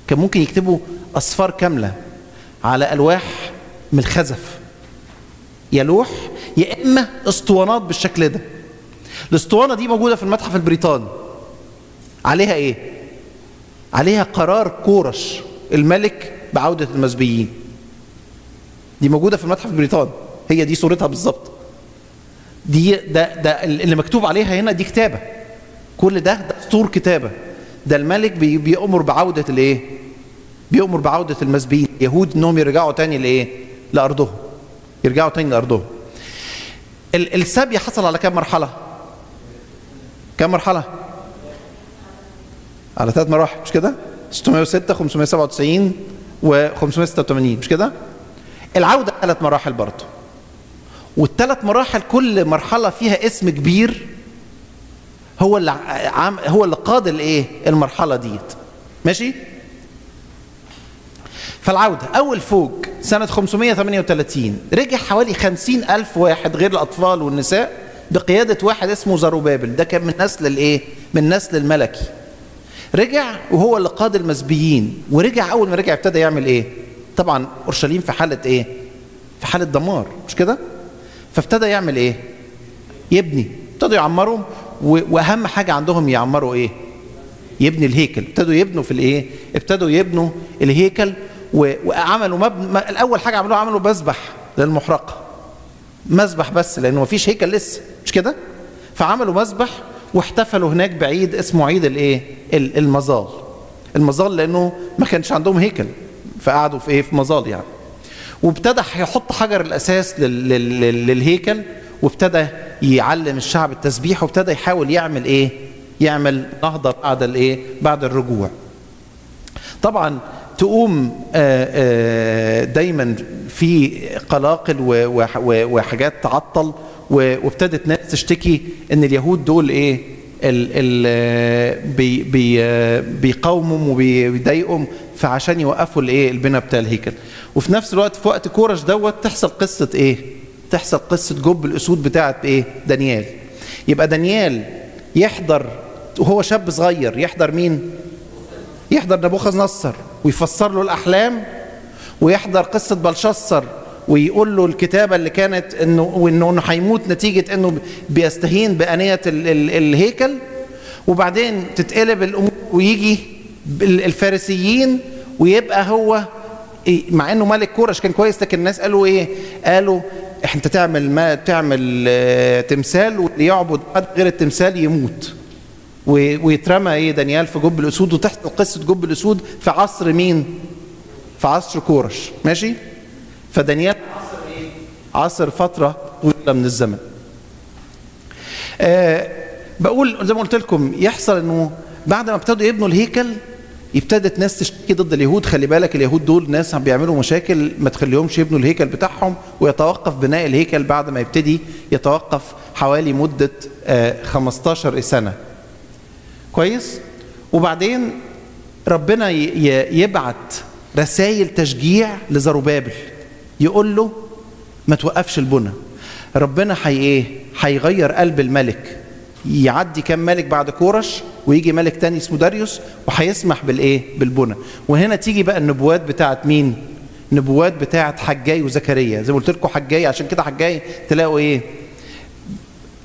كان ممكن يكتبوا أصفار كاملة. على ألواح من الخزف. يا لوح يا إما اسطوانات بالشكل ده. الاسطوانة دي موجودة في المتحف البريطاني. عليها إيه؟ عليها قرار كورش الملك بعودة المسبيين. دي موجودة في المتحف البريطاني. هي دي صورتها بالظبط. دي ده ده اللي مكتوب عليها هنا دي كتابة. كل ده ده اسطور كتابة. ده الملك بي بيأمر بعودة الإيه؟ بيأمر بعودة المسبيين يهود إنهم يرجعوا تاني لإيه؟ لأرضهم. يرجعوا تاني لأرضهم. السبي حصل على كام مرحلة؟ كام مرحلة؟ على ثلاث مراحل مش كده؟ 606 597 و 586 مش كده؟ العودة ثلاث مراحل برضه. والثلاث مراحل كل مرحلة فيها اسم كبير هو اللي عام هو اللي قاد الإيه؟ المرحلة ديت. ماشي؟ فالعودة أول فوج سنة 538 رجع حوالي 50 ألف واحد غير الأطفال والنساء بقيادة واحد اسمه زروبابل ده كان من نسل الإيه؟ من نسل الملكي رجع وهو اللي قاد المسبيين ورجع أول ما رجع ابتدى يعمل إيه؟ طبعا أورشليم في حالة إيه؟ في حالة دمار مش كده؟ فابتدى يعمل إيه؟ يبني ابتدوا يعمروا وأهم حاجة عندهم يعمروا إيه؟ يبني الهيكل ابتدوا يبنوا في الإيه ابتدوا يبنوا الهيكل وعملوا مبن... الأول حاجة عملوها عملوا مذبح للمحرقة. مذبح بس لأنه مفيش هيكل لسه. مش كده؟ فعملوا مذبح واحتفلوا هناك بعيد اسمه عيد الايه المظال. المظال لأنه ما كانش عندهم هيكل فقعدوا في إيه؟ في مظال يعني. وابتدى يحط حجر الأساس لل... لل... للهيكل وابتدى يعلم الشعب التسبيح وابتدى يحاول يعمل إيه؟ يعمل نهضة بعد الايه بعد الرجوع. طبعا تقوم دايما في قلاقل وحاجات تعطل وابتدت ناس تشتكي إن اليهود دول إيه ال ال بي بي بيقاوموا وبيضايقهم فعشان يوقفوا الإيه البناء بتاع الهيكل. وفي نفس الوقت في وقت كورش دوت تحصل قصة إيه تحصل قصة جب الأسود بتاعه إيه دانيال. يبقى دانيال يحضر وهو شاب صغير يحضر مين؟ يحضر نبوخذ نصر ويفسر له الأحلام ويحضر قصة بلشسر ويقول له الكتابة اللي كانت انه وإنه هيموت نتيجة إنه بيستهين بأنية ال ال الهيكل وبعدين تتقلب الأمور ويجي الفارسيين ويبقى هو مع إنه ملك كورش كان كويس لكن الناس قالوا إيه؟ قالوا انت تعمل ما تعمل تمثال واللي يعبد غير التمثال يموت ويترمى إيه دانيال في جب الأسود وتحصل قصة جب الأسود في عصر مين؟ في عصر كورش ماشي؟ فدانيال عصر إيه؟ عصر فترة طويلة من الزمن. آه بقول زي ما قلت لكم يحصل إنه بعد ما ابتدوا يبنوا الهيكل ابتدت ناس تشتكي ضد اليهود خلي بالك اليهود دول ناس بيعملوا مشاكل ما تخليهمش يبنوا الهيكل بتاعهم ويتوقف بناء الهيكل بعد ما يبتدي يتوقف حوالي مدة آه 15 سنة كويس؟ وبعدين ربنا يبعت رسائل تشجيع لزروبابل يقول له ما توقفش البنى ربنا حي إيه؟ هيغير قلب الملك. يعدي كام ملك بعد كورش ويجي ملك تاني اسمه داريوس وهيسمح بالإيه؟ بالبنى وهنا تيجي بقى النبوات بتاعت مين؟ نبوات بتاعت حجاي وزكريا. زي ما قلت لكم حجاي عشان كده حجاي تلاقوا إيه؟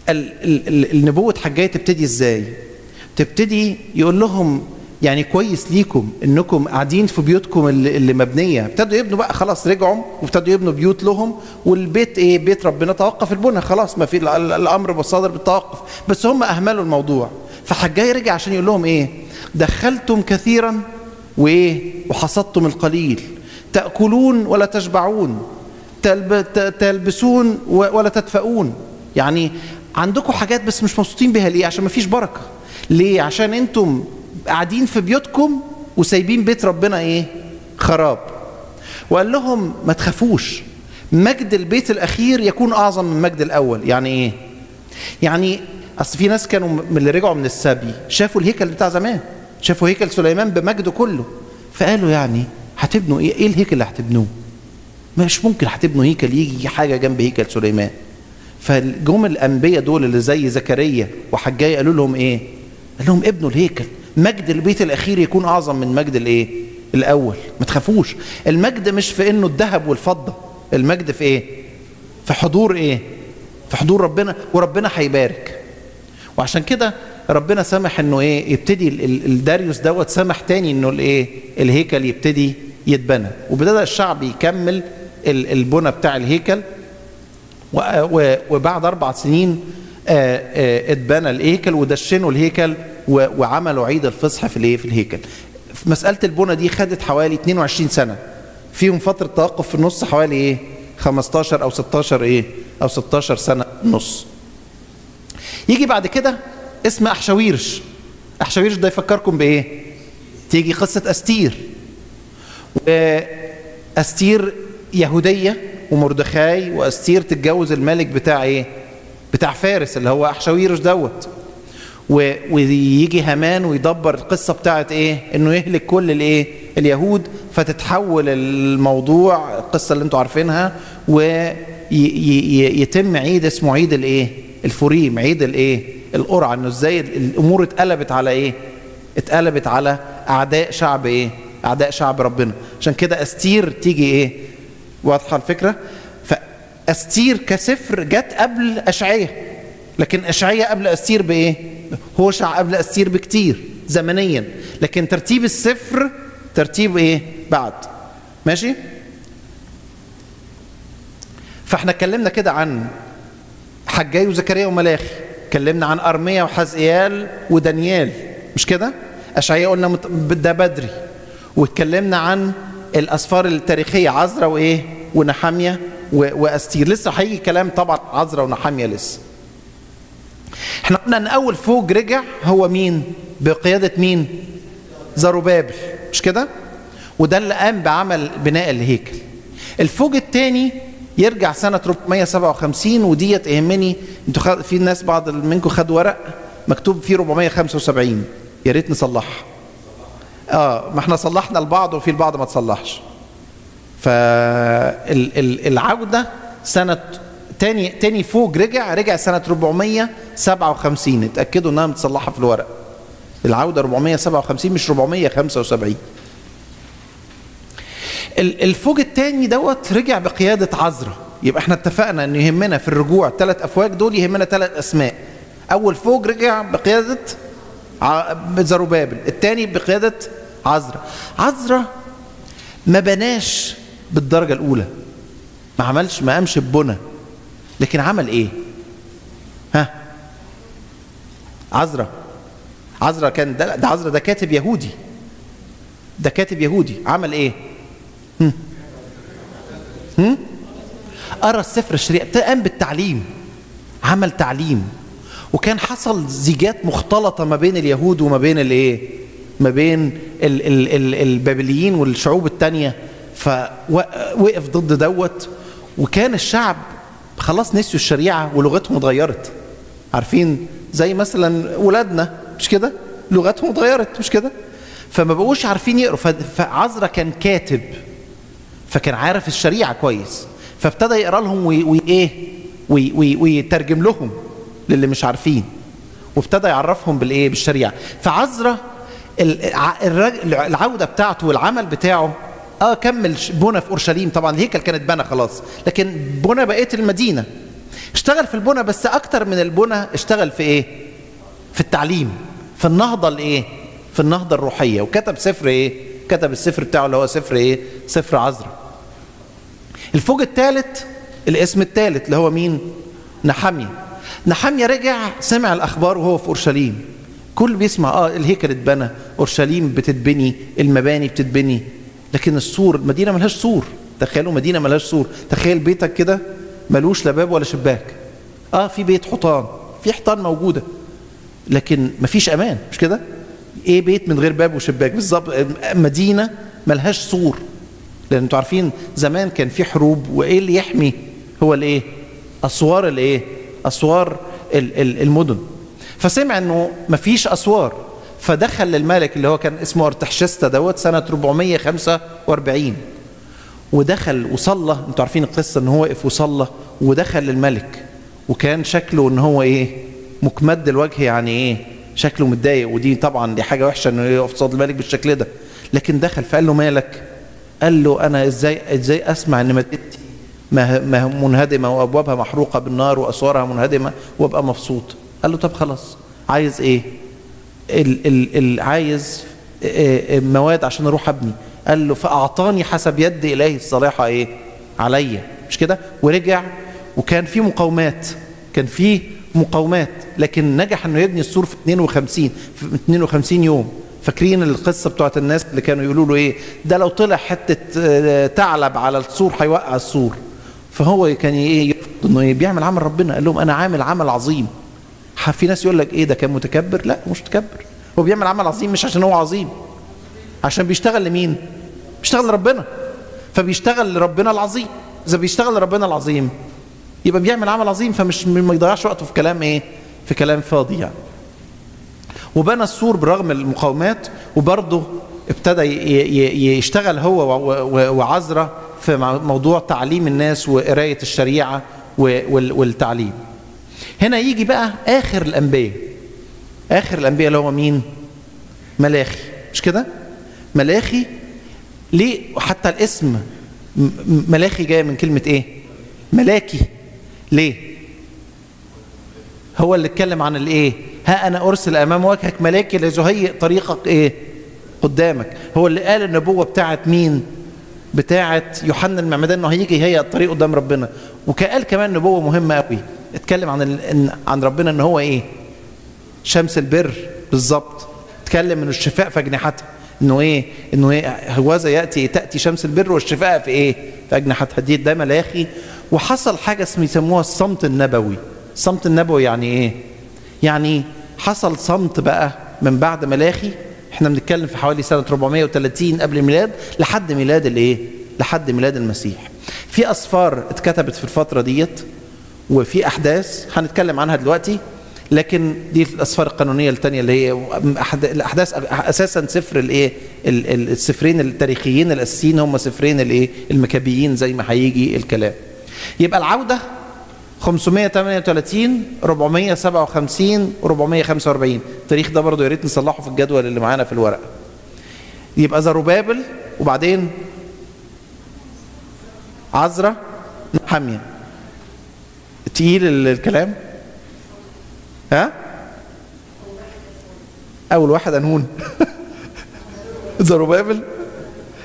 ال ال ال النبوة حجاي تبتدي إزاي؟ تبتدي يقول لهم يعني كويس ليكم إنكم قاعدين في بيوتكم اللي, اللي مبنية. ابتدوا يبنوا بقى خلاص رجعوا وابتدوا يبنوا بيوت لهم والبيت إيه؟ بيت ربنا توقف البنى خلاص ما في الأمر صادر بالتوقف. بس هم أهملوا الموضوع. فحجاي رجع عشان يقول لهم إيه؟ دخلتم كثيرا وإيه؟ وحصدتم القليل. تأكلون ولا تشبعون. تلبسون ولا تدفؤون. يعني عندكم حاجات بس مش مبسوطين بيها ليه؟ عشان ما فيش بركة. ليه؟ عشان أنتم قاعدين في بيوتكم وسايبين بيت ربنا إيه؟ خراب. وقال لهم ما تخافوش مجد البيت الأخير يكون أعظم من مجد الأول. يعني إيه؟ يعني أصل في ناس كانوا من اللي رجعوا من السبي شافوا الهيكل بتاع زمان شافوا هيكل سليمان بمجده كله. فقالوا يعني هتبنوا إيه؟ إيه الهيكل اللي هتبنوه؟ مش ممكن هتبنوا هيكل يجي حاجة جنب هيكل سليمان. فجم الأنبياء دول اللي زي زكريا وحجاي قالوا لهم إيه؟ قال لهم ابنوا الهيكل. مجد البيت الأخير يكون أعظم من مجد الإيه؟ الأول. ما تخافوش. المجد مش في إنه الذهب والفضة. المجد في إيه؟ في حضور إيه؟ في حضور ربنا وربنا هيبارك. وعشان كده ربنا سمح إنه إيه؟ يبتدي الداريوس دوت سمح تاني إنه الايه الهيكل يبتدي يتبنى. وبدأ الشعب يكمل البنى بتاع الهيكل. وبعد أربع سنين اتبنى الهيكل ودشنوا الهيكل وعملوا عيد الفصح في الايه؟ في الهيكل. مسألة البنى دي خدت حوالي 22 سنة. فيهم فترة توقف في النص حوالي إيه؟ 15 أو 16 إيه؟ أو 16 سنة ونص يجي بعد كده اسم أحشاويرش. أحشاويرش ده يفكركم بإيه؟ تيجي قصة أستير. وأستير يهودية ومردخاي وأستير تتجوز الملك بتاع إيه؟ بتاع فارس اللي هو احشاويرش دوت. ويجي هامان ويدبر القصة بتاعت إيه؟ إنه يهلك كل الإيه؟ اليهود فتتحول الموضوع القصة اللي أنتم عارفينها ويتم عيد اسمه عيد الإيه؟ الفوريم عيد الإيه؟ القرعة إنه إزاي الأمور اتقلبت على إيه؟ اتقلبت على أعداء شعب إيه؟ أعداء شعب ربنا. عشان كده أستير تيجي إيه؟ واضحة الفكرة؟ فاستير كسفر جت قبل اشعياء لكن اشعياء قبل أستير بإيه؟ هوشع قبل أستير بكتير زمنيا. لكن ترتيب السفر ترتيب إيه؟ بعد. ماشي؟ فإحنا اتكلمنا كده عن حجاي وزكريا وملاخي. اتكلمنا عن ارميا وحزقيال ودانيال. مش كده؟ اشعياء قلنا ده بدري. واتكلمنا عن الأسفار التاريخية عزرا وإيه؟ ونحامية. وأستير. لسه هيجي كلام طبعا عزرا ونحامية لسه. إحنا قلنا إن أول فوج رجع هو مين؟ بقيادة مين؟ زروبابل مش كده؟ وده اللي قام بعمل بناء الهيكل. الفوج الثاني يرجع سنة 457 وديت يهمني. أنتوا خد... في ناس بعض منكم خد ورق مكتوب فيه 475 يا ريت نصلحها. آه ما إحنا صلحنا البعض وفي البعض ما تصلحش. فالعودة سنة تاني تاني فوج رجع رجع سنة 457 اتأكدوا إنها متصلحة في الورق. العودة 457 مش 475. الفوج الثاني دوت رجع بقيادة عزرا يبقى إحنا اتفقنا إن يهمنا في الرجوع الثلاث أفواج دول يهمنا ثلاث أسماء أول فوج رجع بقيادة زروبابل الثاني بقيادة عزرا عزرا ما بناش بالدرجة الأولى. ما عملش ما قامش ببنى. لكن عمل إيه؟ ها؟ عزرا عزرا كان ده, ده ده كاتب يهودي. ده كاتب يهودي. عمل إيه؟ هم. هم؟ قرأ السفر الشريعة. قام بالتعليم. عمل تعليم. وكان حصل زيجات مختلطة ما بين اليهود وما بين الإيه؟ ما بين ال ال ال البابليين والشعوب التانية. فوقف ضد دوت وكان الشعب خلاص نسيوا الشريعة ولغتهم اتغيرت. عارفين؟ زي مثلا ولادنا مش كده؟ لغتهم اتغيرت مش كده؟ فما بقوش عارفين يقروا. فعزرا كان كاتب فكان عارف الشريعة كويس. فابتدى يقرأ لهم وايه ويترجم لهم للي مش عارفين. وابتدى يعرفهم بالإيه؟ بالشريعة. فعزرا العودة بتاعته والعمل بتاعه آه كمل. بنى في أورشليم طبعا. الهيكل كانت بنى خلاص. لكن بنى بقيه المدينة. اشتغل في البنى بس أكتر من البنى اشتغل في إيه؟ في التعليم. في النهضة الايه في النهضة الروحية. وكتب سفر إيه؟ كتب السفر بتاعه اللي هو سفر إيه؟ سفر عزرا. الفوج الثالث الاسم الثالث اللي هو مين؟ نحمية نحمية رجع سمع الأخبار وهو في أورشليم. كل بيسمع آه الهيكل اتبنى. أورشليم بتتبني المباني بتتبني. لكن السور المدينة ملهاش سور. تخيلوا مدينة ملهاش سور. تخيل بيتك كده ملوش لا باب ولا شباك. آه في بيت حيطان في حيطان موجودة لكن مفيش أمان مش كده؟ إيه بيت من غير باب وشباك؟ بالظبط. مدينة ملهاش سور. لأن أنتوا عارفين زمان كان في حروب وإيه اللي يحمي؟ هو الإيه؟ أسوار الإيه؟ أسوار المدن. فسمع إنه مفيش أسوار. فدخل للملك اللي هو كان اسمه أرتحشستا دوت سنة 445 ودخل وصلى أنتوا عارفين القصة إن هو وقف وصلى ودخل للملك وكان شكله إن هو إيه مكمد الوجه يعني إيه شكله متضايق ودي طبعا دي حاجة وحشة إنه يقف قصاد الملك بالشكل ده. لكن دخل فقال له مالك؟ قال له أنا إزاي إزاي أسمع إن مدينتي منهدمة وأبوابها محروقة بالنار وأسوارها منهدمة وأبقى مبسوط؟ قال له طب خلاص عايز إيه؟ ال ال ال عايز مواد عشان أروح ابني. قال له فأعطاني حسب يد إلهي الصالحه إيه؟ عليا مش كده؟ ورجع وكان في مقاومات. كان في مقاومات. لكن نجح إنه يبني السور في 52 في 52 يوم. فاكرين القصة بتاعت الناس اللي كانوا يقولوا له إيه؟ ده لو طلع حتة ثعلب على السور هيوقع السور. فهو كان إيه؟ إنه بيعمل عمل ربنا. قال لهم أنا عامل عمل عظيم. في ناس يقول لك إيه ده كان متكبر؟ لا مش متكبر. هو بيعمل عمل عظيم مش عشان هو عظيم. عشان بيشتغل لمين؟ بيشتغل لربنا. فبيشتغل لربنا العظيم. إذا بيشتغل لربنا العظيم يبقى بيعمل عمل عظيم فمش ما يضيعش وقته في كلام إيه؟ في كلام فاضي يعني. وبنى السور برغم المقاومات وبرضه ابتدى يشتغل هو وعزرة في موضوع تعليم الناس وقراية الشريعة والتعليم. هنا يجي بقى آخر الأنبياء. آخر الأنبياء اللي هو مين؟ ملاخي. مش كده؟ ملاخي ليه حتى الاسم ملاخي جاي من كلمة إيه؟ ملاكي. ليه؟ هو اللي اتكلم عن الإيه؟ ها أنا أرسل أمام وجهك ملاكي ليهيئ طريقك إيه؟ قدامك. هو اللي قال النبوة بتاعت مين؟ بتاعت يوحنا المعمدان إنه هيجي يهيئ الطريق قدام ربنا. وقال كمان نبوة مهمة قوي اتكلم عن ال... عن ربنا إن هو إيه؟ شمس البر بالظبط. اتكلم من الشفاء في أجنحتها. إنه إيه؟ إنه إيه؟ هوذا يأتي تأتي شمس البر والشفاء في إيه؟ في أجنحتها. دي ده ملاخي. وحصل حاجة اسمها يسموها الصمت النبوي. الصمت النبوي يعني إيه؟ يعني حصل صمت بقى من بعد ملاخي. إحنا بنتكلم في حوالي سنة 430 قبل الميلاد لحد ميلاد الإيه؟ لحد ميلاد المسيح. في اسفار اتكتبت في الفترة ديت. وفي أحداث هنتكلم عنها دلوقتي لكن دي الأسفار القانونية الثانية اللي هي الأحداث أساسا سفر الإيه؟ السفرين التاريخيين الأساسيين هم سفرين الإيه؟ المكابيين زي ما هيجي الكلام. يبقى العودة 538 457 445 التاريخ ده برضه يا ريت نصلحه في الجدول اللي معانا في الورقه يبقى زروبابل وبعدين عزرا حامية. تقيل الكلام؟ ها؟ أول واحد أنهون. [LAUGHS] زروبابل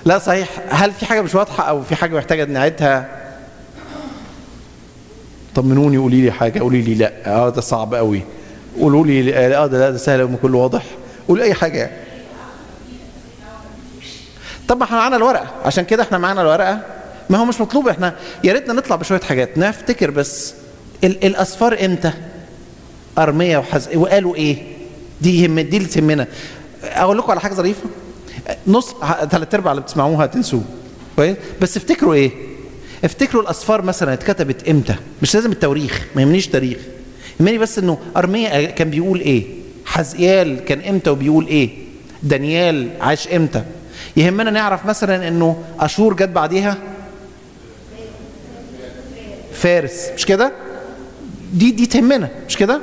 لا صحيح. هل في حاجة مش واضحة أو في حاجة محتاجة نعيدها؟ طمنوني قولي لي حاجة قولي لي لا. آه ده صعب قوي قولوا لي آه ده لا ده سهل قوي كله واضح. قولوا أي حاجة طب ما إحنا معانا الورقة. عشان كده إحنا معانا الورقة. ما هو مش مطلوب إحنا يا ريتنا نطلع بشوية حاجات. نفتكر بس. ال الاسفار إمتى؟ أرمية وحز وقالوا إيه؟ دي يهم دي اللي تهمنا. أقول لكم على حاجة ظريفة. نص ثلاث أرباع اللي بتسمعوها هتنسوه. كويس؟ بس افتكروا إيه؟ افتكروا الاسفار مثلا اتكتبت إمتى؟ مش لازم التواريخ ما يهمنيش تاريخ. يهمني بس إنه ارميا كان بيقول إيه؟ حزقيال كان إمتى وبيقول إيه؟ دانيال عاش إمتى؟ يهمنا نعرف مثلا إنه أشور جت بعديها؟ فارس. مش كده؟ دي دي تهمنا مش كده؟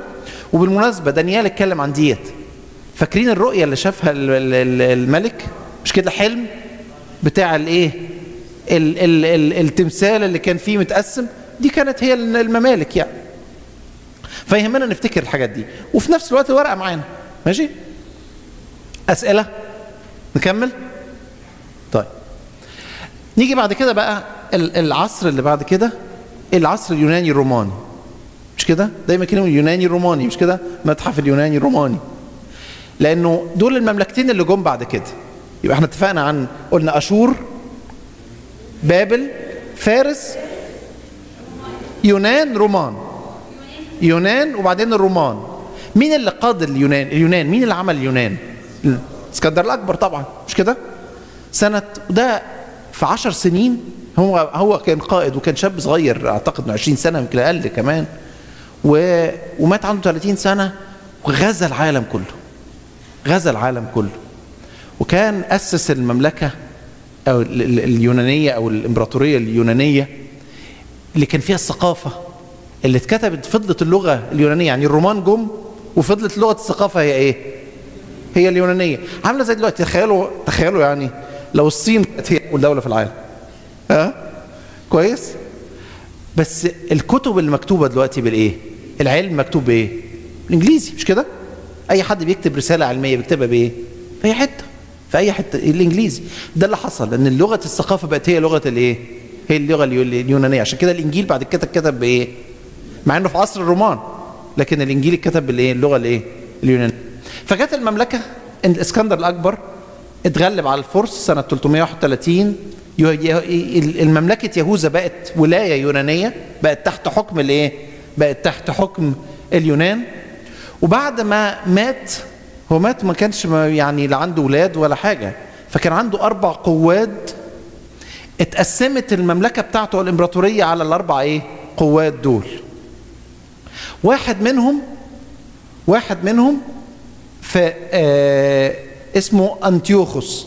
وبالمناسبة دانيال اتكلم عن ديت. فاكرين الرؤية اللي شافها الملك؟ مش كده؟ حلم بتاع الايه ال ال ال التمثال اللي كان فيه متقسم؟ دي كانت هي الممالك يعني. فيهمنا نفتكر الحاجات دي. وفي نفس الوقت الورقه معانا. ماشي؟ أسئلة؟ نكمل؟ طيب. نيجي بعد كده بقى العصر اللي بعد كده العصر اليوناني الروماني. مش كده؟ دايما كلمة اليوناني الروماني مش كده؟ متحف اليوناني الروماني. لأنه دول المملكتين اللي جم بعد كده. يبقى إحنا اتفقنا عن قلنا أشور بابل فارس يونان رومان. يونان وبعدين الرومان. مين اللي قاد اليونان؟ اليونان. مين اللي عمل اليونان؟ اسكندر الأكبر طبعا. مش كده؟ سنة ده في عشر سنين هو هو كان قائد وكان شاب صغير أعتقد إنه 20 سنة يمكن أقل كمان. و... ومات عنده 30 سنة وغزا العالم كله غزا العالم كله وكان أسس المملكة أو ال- ال- اليونانية أو الإمبراطورية اليونانية اللي كان فيها الثقافة اللي اتكتبت فضلت اللغة اليونانية يعني الرومان جم وفضلت لغة الثقافة هي إيه؟ هي اليونانية عاملة زي دلوقتي تخيلوا تخيلوا يعني لو الصين كانت هي أول دولة في العالم ها؟ كويس؟ بس الكتب المكتوبة دلوقتي بالإيه؟ العلم مكتوب بإيه؟ بالإنجليزي مش كده؟ أي حد بيكتب رسالة علمية بيكتبها بإيه؟ في أي حتة في أي حتة الإنجليزي ده اللي حصل إن لغة الثقافة بقت هي لغة الإيه؟ هي اللغة اليو- اليونانية عشان كده الإنجيل بعد كده اتكتب بإيه؟ مع إنه في عصر الرومان لكن الإنجيل اتكتب بالإيه؟ اللغة الإيه؟ اليونانية فجت المملكة إن الإسكندر الأكبر اتغلب على الفرس سنة 331 يو- ي- ال- المملكة يهوذا بقت ولاية يونانية بقت تحت حكم الإيه؟ بقت تحت حكم اليونان. وبعد ما مات هو مات ما كانش يعني لا عنده ولاد ولا حاجة. فكان عنده أربع قواد اتقسمت المملكة بتاعته الإمبراطورية على الأربع إيه؟ قوات دول. واحد منهم واحد منهم في آه اسمه أنتيوخوس.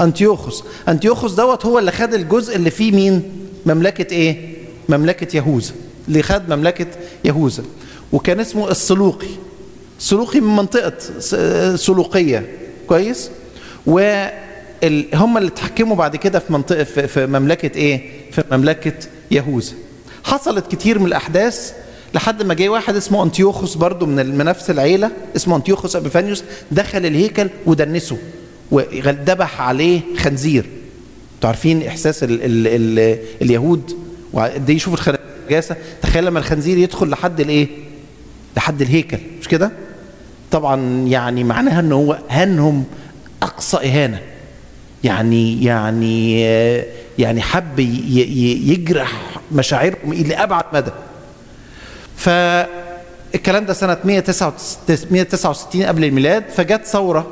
أنتيوخوس. أنتيوخوس دوت هو اللي خد الجزء اللي فيه مين؟ مملكة إيه؟ مملكة يهوذا. اللي خد مملكة يهوذا وكان اسمه السلوقي. سلوقي من منطقة سلوقية. كويس؟ وهم اللي اتحكموا بعد كده في منطقة في, مملكة إيه؟ في مملكة يهوذا. حصلت كتير من الأحداث لحد ما جه واحد اسمه أنتيوخوس برضو من من نفس العيلة اسمه أنتيوخوس أبيفانيوس دخل الهيكل ودنسه وذبح عليه خنزير. أنتوا عارفين إحساس ال ال ال اليهود؟ وقد إيه يشوفوا الخنجاسه تخيل لما الخنزير يدخل لحد الايه؟ لحد الهيكل. مش كده؟ طبعا يعني معناها إن هو هانهم أقصى إهانة. يعني يعني يعني حب يجرح مشاعرهم إلى أبعد مدى. فالكلام ده سنة 169 169 قبل الميلاد فجت ثورة.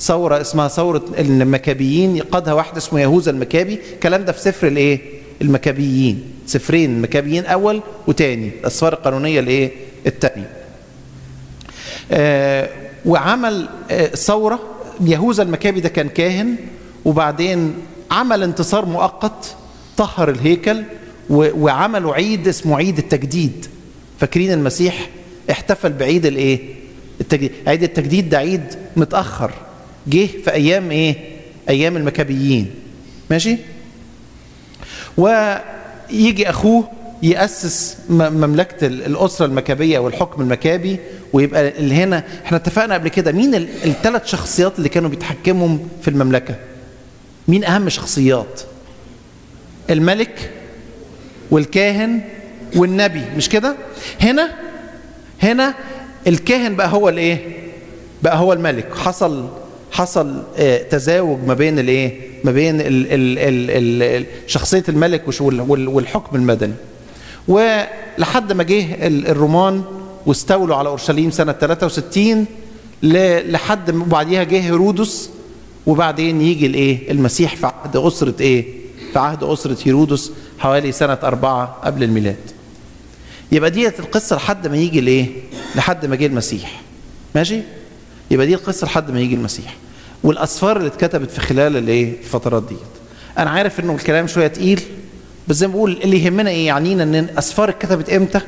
ثورة اسمها ثورة المكابيين قادها واحد اسمه يهوذا المكابي. الكلام ده في سفر الإيه؟ المكابيين. سفرين المكابيين أول وتاني. الاسفار القانونية الإيه؟ الثانية آه، وعمل آه، ثورة. يهوذا المكابي ده كان كاهن. وبعدين عمل انتصار مؤقت. طهر الهيكل. وعملوا عيد اسمه عيد التجديد. فاكرين المسيح احتفل بعيد الإيه؟ التجديد. عيد التجديد ده عيد متأخر. جه في أيام إيه؟ أيام المكابيين. ماشي؟ ويجي أخوه يأسس م- مملكة ال- الأسرة المكابية والحكم المكابي ويبقى اللي هنا إحنا اتفقنا قبل كده مين الثلاث شخصيات اللي كانوا بيتحكمهم في المملكة؟ مين أهم شخصيات؟ الملك والكاهن والنبي مش كده؟ هنا هنا الكاهن بقى هو الإيه؟ بقى هو الملك. حصل حصل آه، تزاوج ما بين الايه؟ ما بين شخصية الملك والحكم المدني. ولحد ما جه ال- الرومان واستولوا على أورشليم سنة 63 ل- لحد وبعديها جه هيرودس وبعدين يجي الايه؟ المسيح في عهد أسرة إيه؟ في عهد أسرة هيرودس حوالي سنة أربعة قبل الميلاد. يبقى ديت القصة لحد ما يجي الايه؟ لحد ما جه المسيح. ماشي؟ يبقى دي القصة لحد ما يجي المسيح. والأسفار اللي اتكتبت في خلال الإيه؟ الفترات ديت. أنا عارف إنه الكلام شوية تقيل بس زي ما بقول اللي يهمنا إيه يعنينا إن الأسفار اتكتبت إمتى؟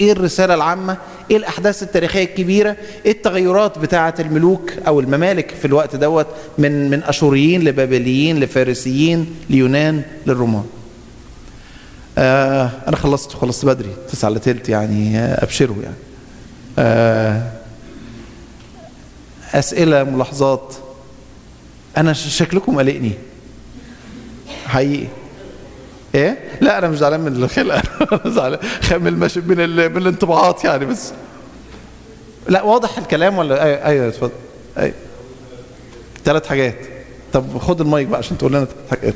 إيه الرسالة العامة؟ إيه الأحداث التاريخية الكبيرة؟ إيه التغيرات بتاعة الملوك أو الممالك في الوقت دوت من من أشوريين لبابليين لفارسيين ليونان للرومان؟ آه أنا خلصت خلصت بدري. تسعة الا تلت يعني آه، ابشروا يعني. آه أسئلة ملاحظات. أنا شكلكم قلقني. حقيقي. إيه؟ لا أنا مش زعلان من الخلقه [LAUGHS] أنا زعلان. من المش... من, ال... من الانطباعات يعني بس. لا واضح الكلام ولا؟ أيوه أيوه اتفضل. أيوه ثلاث حاجات. طب خد المايك بقى عشان تقول لنا ثلاث حاجات.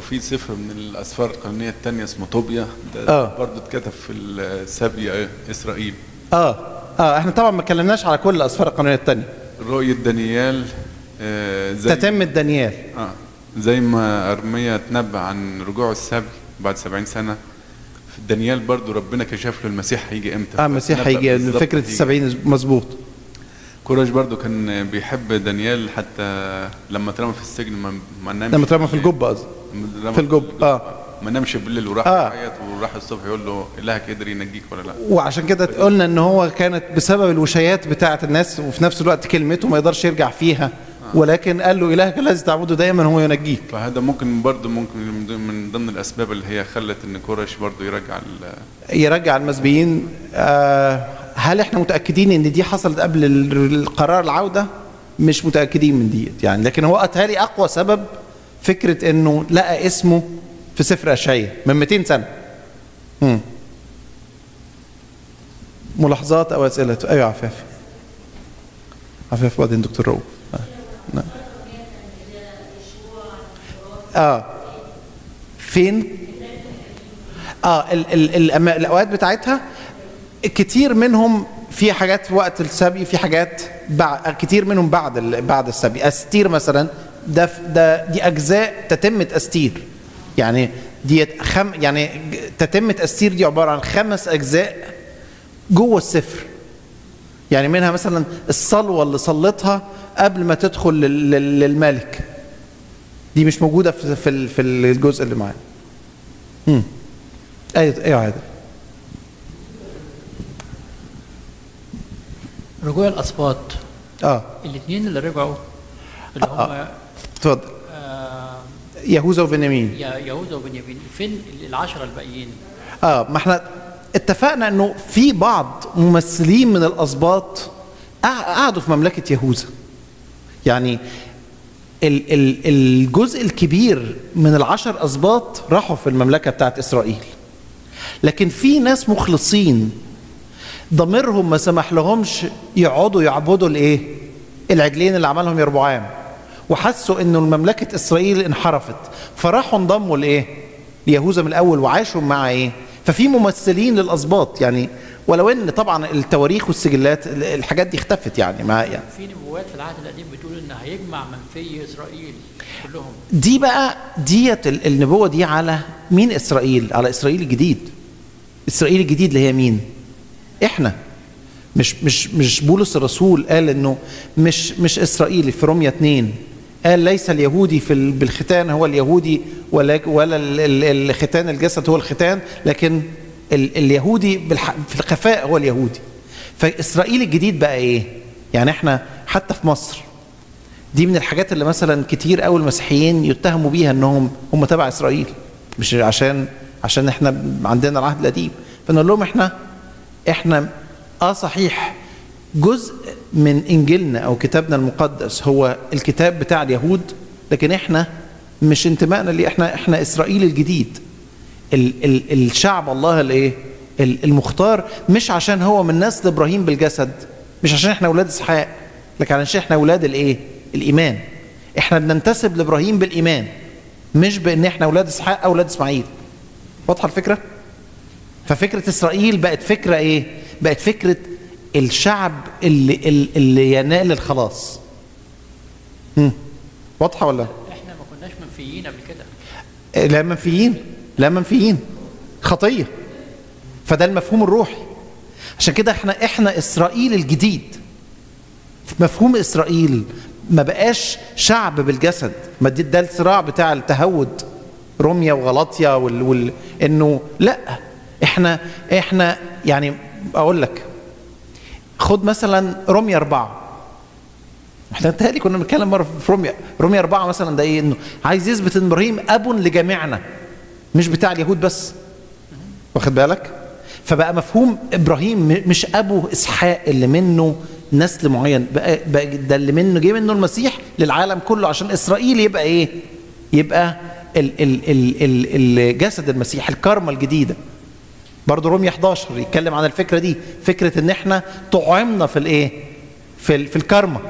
وفي سفر من الأسفار القانونية الثانية اسمه طوبيا. ده آه. برضه اتكتب في السبي إسرائيل. آه. آه. إحنا طبعا ما اتكلمناش على كل الأسفار القانونية الثانية رؤية دانيال آه، زي تتم دانيال آه. زي ما أرميا تنبأ عن رجوع السبي بعد سبعين سنة. في دانيال برضو ربنا كشف له المسيح هيجي إمتى. آه المسيح هيجي فكرة. السبعين مظبوط. كورش برضو كان بيحب دانيال حتى لما اترمى في السجن ما, ما نامش لما اترمى في الجب قصدي. في الجب، آه. ما نامش بالليل وراح آه. يعيط وراح الصبح يقول له إلهك قدر ينجيك ولا لا؟ وعشان كده قلنا إن هو كانت بسبب الوشايات بتاعه الناس وفي نفس الوقت كلمته ما يقدرش يرجع فيها. ولكن قال له إلهك الذي تعبده دائما هو ينجيك. فهذا ممكن برضو ممكن من ضمن- من ضمن الأسباب اللي هي خلت إن كورش برضو يرجع ال- يرجع المسبيين. آه، هل إحنا متأكدين إن دي حصلت قبل ال- القرار العودة؟ مش متأكدين من ديت يعني لكن هو اتهالي أقوى سبب فكرة إنه لقى اسمه في سفر اشعياء من 200 سنة. مم. ملاحظات أو أسئلة؟ أيوه عفاف. عفاف وبعدين دكتور رؤوف. آه. آه. فين؟ آه ال ال ال الأوقات بتاعتها كتير منهم في حاجات في وقت السبي في حاجات بعد كتير منهم بعد ال- بعد السبي. أستير مثلا ده ده دي أجزاء تتمه استير يعني دي خم يعني ج- تتمه استير دي عبارة عن خمس أجزاء جوه السفر. يعني منها مثلا الصلوة اللي صلتها قبل ما تدخل لل- لل- للملك. دي مش موجودة في في في الجزء اللي معانا. امم أيوه أيوه عادل. رجوع الاسباط آه. الاثنين اللي رجعوا اللي هم آه. اتفضل. آه يهوذا وبنيامين. يا- يهوذا وبنيامين. فين العشرة الباقيين؟ آه ما إحنا اتفقنا انه في بعض ممثلين من الأسباط قع- قعدوا في مملكة يهوذا. يعني ال ال الجزء الكبير من العشر أسباط راحوا في المملكة بتاعت إسرائيل. لكن في ناس مخلصين ضميرهم ما سمح لهمش يقعدوا يعبدوا الايه؟ العجلين اللي عملهم يربعام. وحسوا إنه مملكه إسرائيل انحرفت فراحوا انضموا لإيه ليهوذا من الأول وعاشوا مع إيه ففي ممثلين للأسباط يعني ولو إن طبعا التواريخ والسجلات ال- الحاجات دي اختفت يعني ما يعني في نبوات في العهد القديم بتقول إن هيجمع منفي إسرائيل كلهم دي بقى ديت ال- النبوة دي على مين إسرائيل؟ على إسرائيل الجديد. إسرائيل الجديد اللي هي مين؟ إحنا. مش مش مش بولس الرسول قال إنه مش مش إسرائيل في رومية 2 قال ليس اليهودي في ال- بالختان هو اليهودي ولا ولا ال- ال- الختان الجسد هو الختان لكن ال اليهودي في الخفاء هو اليهودي. فإسرائيل الجديد بقى إيه؟ يعني إحنا حتى في مصر دي من الحاجات اللي مثلا كتير قوي المسيحيين يتهموا بيها إنهم هم تبع إسرائيل مش عشان عشان إحنا عندنا العهد القديم فنقول لهم إحنا إحنا آه صحيح جزء من إنجيلنا أو كتابنا المقدس هو الكتاب بتاع اليهود لكن إحنا مش انتمائنا اللي إحنا إحنا إسرائيل الجديد. ال ال الشعب الله الإيه؟ ال- المختار مش عشان هو من نسل إبراهيم بالجسد مش عشان إحنا أولاد إسحاق لكن عشان إحنا أولاد الإيه؟ الإيمان. إحنا بننتسب لإبراهيم بالإيمان مش بإن إحنا أولاد إسحاق أو أولاد إسماعيل. واضحة الفكرة؟ ففكرة إسرائيل بقت فكرة إيه؟ بقت فكرة الشعب اللي اللي ينال الخلاص. هم. واضحة ولا؟ إحنا ما كناش منفيين قبل كده. لا منفيين لا منفيين. خطية. فده المفهوم الروحي. عشان كده إحنا إحنا إسرائيل الجديد. مفهوم إسرائيل ما بقاش شعب بالجسد. ما دي ده الصراع بتاع التهود. روميا وغلاطيا وال, وال إنه لا. إحنا إحنا يعني أقول لك خد مثلا روميا أربعة. إحنا تهيألي كنا بنتكلم مرة في روميا روميا أربعة مثلا ده إيه؟ إنه عايز يثبت إن إبراهيم أب لجميعنا مش بتاع اليهود بس. واخد بالك؟ فبقى مفهوم إبراهيم م- مش أبو إسحاق اللي منه نسل معين بقى, بقى ده اللي منه جه منه المسيح للعالم كله عشان إسرائيل يبقى إيه؟ يبقى ال ال ال ال الجسد المسيح الكارما الجديدة. برضه رومية 11 يتكلم عن الفكرة دي فكرة إن إحنا طعمنا في الإيه؟ في في الكارما.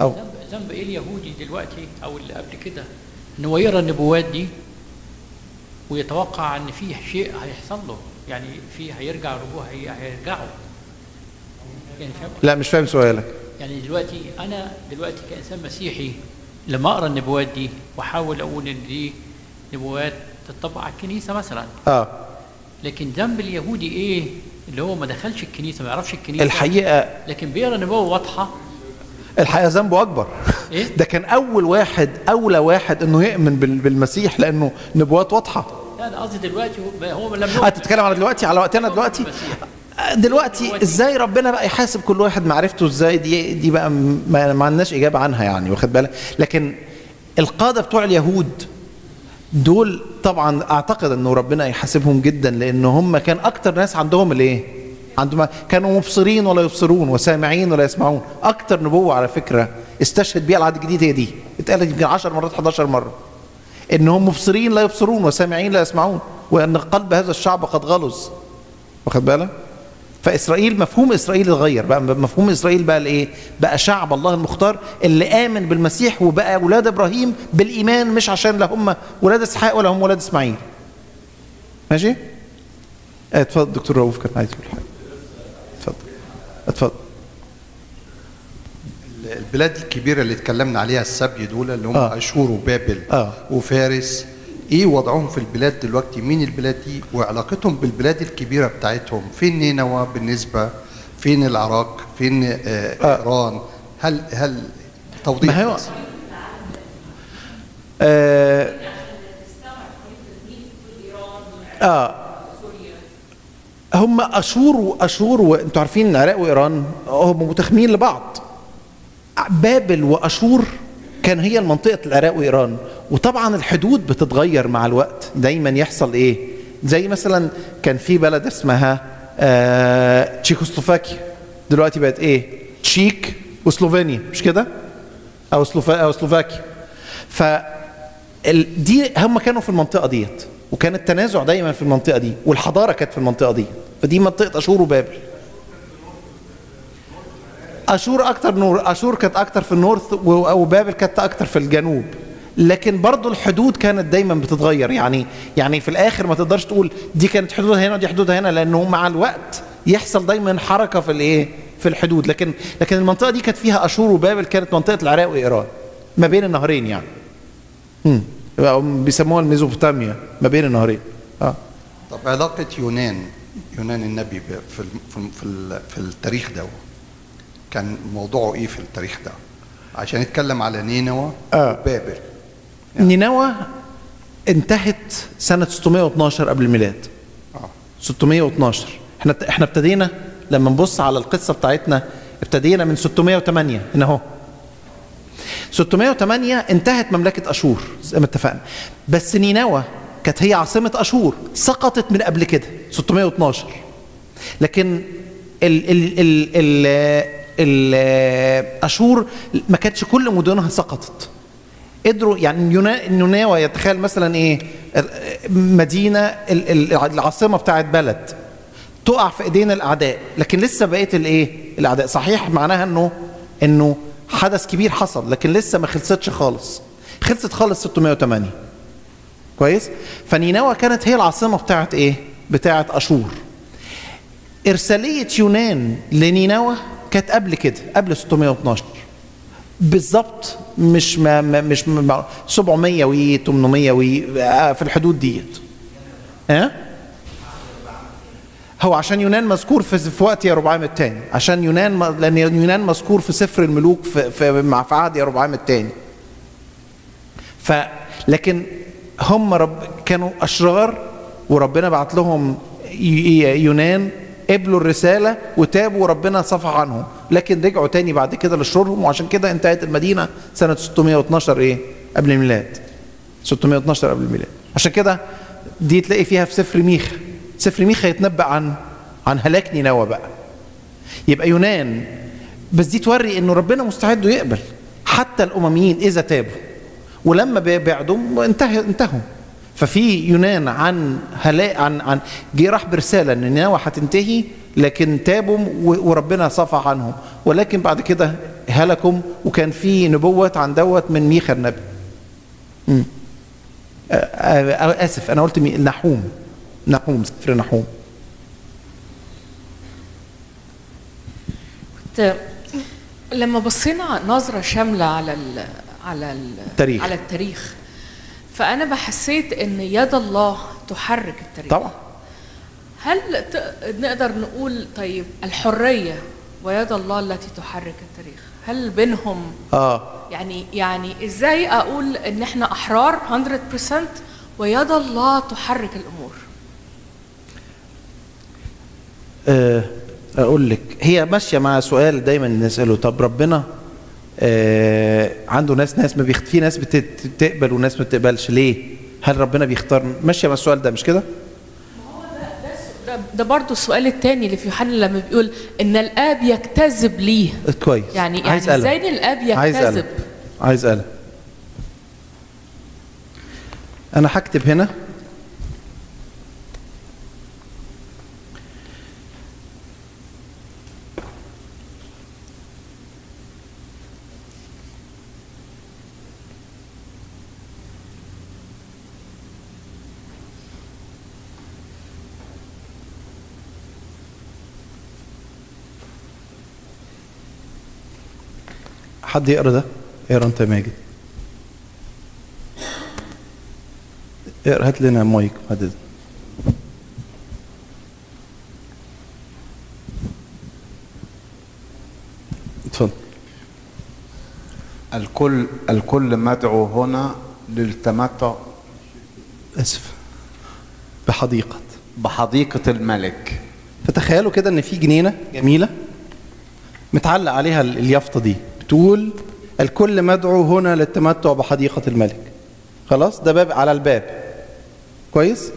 أو. ذنب إيه اليهودي دلوقتي أو اللي قبل كده إن هو يقرا النبوات دي ويتوقع إن في شيء هيحصل له؟ يعني في هيرجع رجوع هي- هيرجعوا يعني لا مش فاهم سؤالك. يعني دلوقتي أنا دلوقتي كإنسان مسيحي لما أقرأ النبوات دي وأحاول أقول إن دي نبوات تطبق على الكنيسة مثلا. آه. لكن ذنب اليهودي إيه؟ اللي هو ما دخلش الكنيسة ما يعرفش الكنيسة. الحقيقة لكن بيقرأ نبوه واضحة. الحقيقة ذنبه أكبر. إيه؟ ده كان أول واحد أولى واحد إنه يؤمن بال- بالمسيح لأنه نبوات واضحة. لا أنا قصدي دلوقتي هو- هو لم آه تتكلم على دلوقتي على وقتنا دلوقتي؟ دلوقتي إزاي ربنا بقى يحاسب كل واحد؟ معرفته إزاي دي دي بقى ما عندناش إجابة عنها يعني واخد بالك؟ لكن القاده بتوع اليهود دول طبعا أعتقد إنه ربنا يحاسبهم جدا لأن هم كان أكتر ناس عندهم الإيه؟ عندهم كانوا مبصرين ولا يبصرون وسامعين ولا يسمعون. أكتر نبوة على فكرة استشهد بيها العهد الجديد هي دي. اتقالت يمكن 10 مرات 11 مرة. انهم مبصرين لا يبصرون وسامعين لا يسمعون وإن قلب هذا الشعب قد غلظ. واخد بالك؟ فإسرائيل مفهوم إسرائيل اتغير. بقى مفهوم إسرائيل بقى الايه بقى شعب الله المختار اللي آمن بالمسيح وبقى أولاد إبراهيم بالإيمان مش عشان لا هم ولاد إسحاق ولا هم ولاد إسماعيل. ماشي؟ آه، اتفضل دكتور رؤوف كان عايز يقول حاجة. اتفضل. اتفضل. البلاد الكبيرة اللي اتكلمنا عليها السبي دول اللي هم آه. أشور وبابل آه. وفارس إيه وضعهم في البلاد دلوقتي؟ مين البلاد دي؟ وعلاقتهم بالبلاد الكبيرة بتاعتهم فين؟ نينوى بالنسبة فين العراق؟ فين آه آه. إيران؟ هل هل توضيح ما هو. آه آه. هم أشور واشور وانتوا عارفين العراق وإيران هم متخمين لبعض. بابل وأشور كان هي منطقة العراق وإيران. وطبعا الحدود بتتغير مع الوقت. دايما يحصل إيه؟ زي مثلا كان في بلد اسمها آه تشيكوسلوفاكيا. دلوقتي بقت إيه؟ تشيك وسلوفينيا. مش كده؟ أو سلوفا أو سلوفاكيا. ف دي هم كانوا في المنطقة ديت. وكان التنازع دايما في المنطقة دي. والحضارة كانت في المنطقة دي. فدي منطقة أشور وبابل. أشور أكتر north أشور كانت أكتر في ال north وبابل كانت أكتر في الجنوب. لكن برضو الحدود كانت دايما بتتغير. يعني يعني في الآخر ما تقدرش تقول دي كانت حدودها هنا ودي حدودها هنا لأنه مع الوقت يحصل دايما حركة في الإيه؟ في الحدود. لكن لكن المنطقة دي كانت فيها أشور وبابل كانت منطقة العراق وإيران ما بين النهرين يعني. امم بيسموها الميزوبوتاميا ما بين النهرين. آه. طب علاقة يونان يونان النبي في في في التاريخ ده كان موضوعه إيه في التاريخ ده؟ عشان نتكلم على نينوى آه. وبابل. نينوى انتهت سنة 612 قبل الميلاد. آه. 612 إحنا إحنا ابتدينا لما نبص على القصة بتاعتنا ابتدينا من 608 هنا أهو. 608 انتهت مملكة أشور زي ما اتفقنا. بس نينوى كانت هي عاصمة أشور سقطت من قبل كده 612 لكن ال ال ال ال ال أشور ما كانتش كل مدنها سقطت. قدروا يعني نينوى يتخيل مثلا إيه؟ مدينة ال- ال- العاصمة بتاعت بلد تقع في إيدين الأعداء لكن لسه بقيه الايه الأعداء. صحيح معناها انه إنه حدث كبير حصل لكن لسه ما خلصتش خالص. خلصت خالص 608 كويس؟ فنينوى كانت هي العاصمة بتاعت إيه؟ بتاعت أشور. إرسالية يونان لنينوى كانت قبل كده قبل 612 بالظبط مش ما مش ما 700 و 800 و في الحدود ديت. ها؟ هو عشان يونان مذكور في, في وقت يا الثاني عشان يونان لأن يونان مذكور في سفر الملوك في, في مع في عهد يا الثاني ف لكن هم رب كانوا أشرار وربنا بعت لهم يونان قبلوا الرسالة وتابوا وربنا صفح عنهم. لكن رجعوا تاني بعد كده لشرورهم وعشان كده انتهت المدينة سنة 612 إيه؟ قبل الميلاد. 612 قبل الميلاد. عشان كده دي تلاقي فيها في سفر ميخا سفر ميخا يتنبأ عن عن هلاك نينوى بقى. يبقى يونان بس دي توري إنه ربنا مستعد يقبل. حتى الأمميين إذا تابوا ولما بعدوا انتهى انتهوا. ففي يونان عن هلاك عن عن جه راح برسالة إن نينوى هتنتهي لكن تابوا وربنا صفح عنهم ولكن بعد كده هلكوا وكان في نبوة عن دوت من ميخا النبي مم. آه، آسف أنا قلت نحوم نحوم سفر نحوم كنت لما بصينا نظرة شاملة على ال على ال التاريخ. على التاريخ فأنا بحسيت إن يد الله تحرك التاريخ طبعا. هل نقدر نقول طيب الحرية ويد الله التي تحرك التاريخ هل بينهم آه. يعني يعني إزاي أقول إن إحنا أحرار 100% ويد الله تحرك الأمور؟ آه، أقول لك هي ماشية مع سؤال دايما نسأله. طب ربنا عنده ناس ناس ما بيخت... في ناس بتقبل وناس ما بتقبلش. ليه؟ هل ربنا بيختار؟ ماشيه مع السؤال ده مش كده؟ ده, ده برضو السؤال الثاني اللي في يوحنا لما بيقول إن الآب يجتذب ليه. كويس. يعني يعني عايز. إزاي الآب عايز قلم عايز قلم أنا هكتب هنا. حد يقرا ده؟ اقرا انت ماجد. اقرا هات لنا مايك إذنك. اتفضل. الكل الكل مدعو هنا للتمتع. اسف. بحديقة. بحديقة الملك. فتخيلوا كده إن في جنينة جميلة متعلق عليها ال- اليافطة دي. بتقول الكل مدعو هنا للتمتع بحديقة الملك. خلاص؟ ده باب على الباب. كويس؟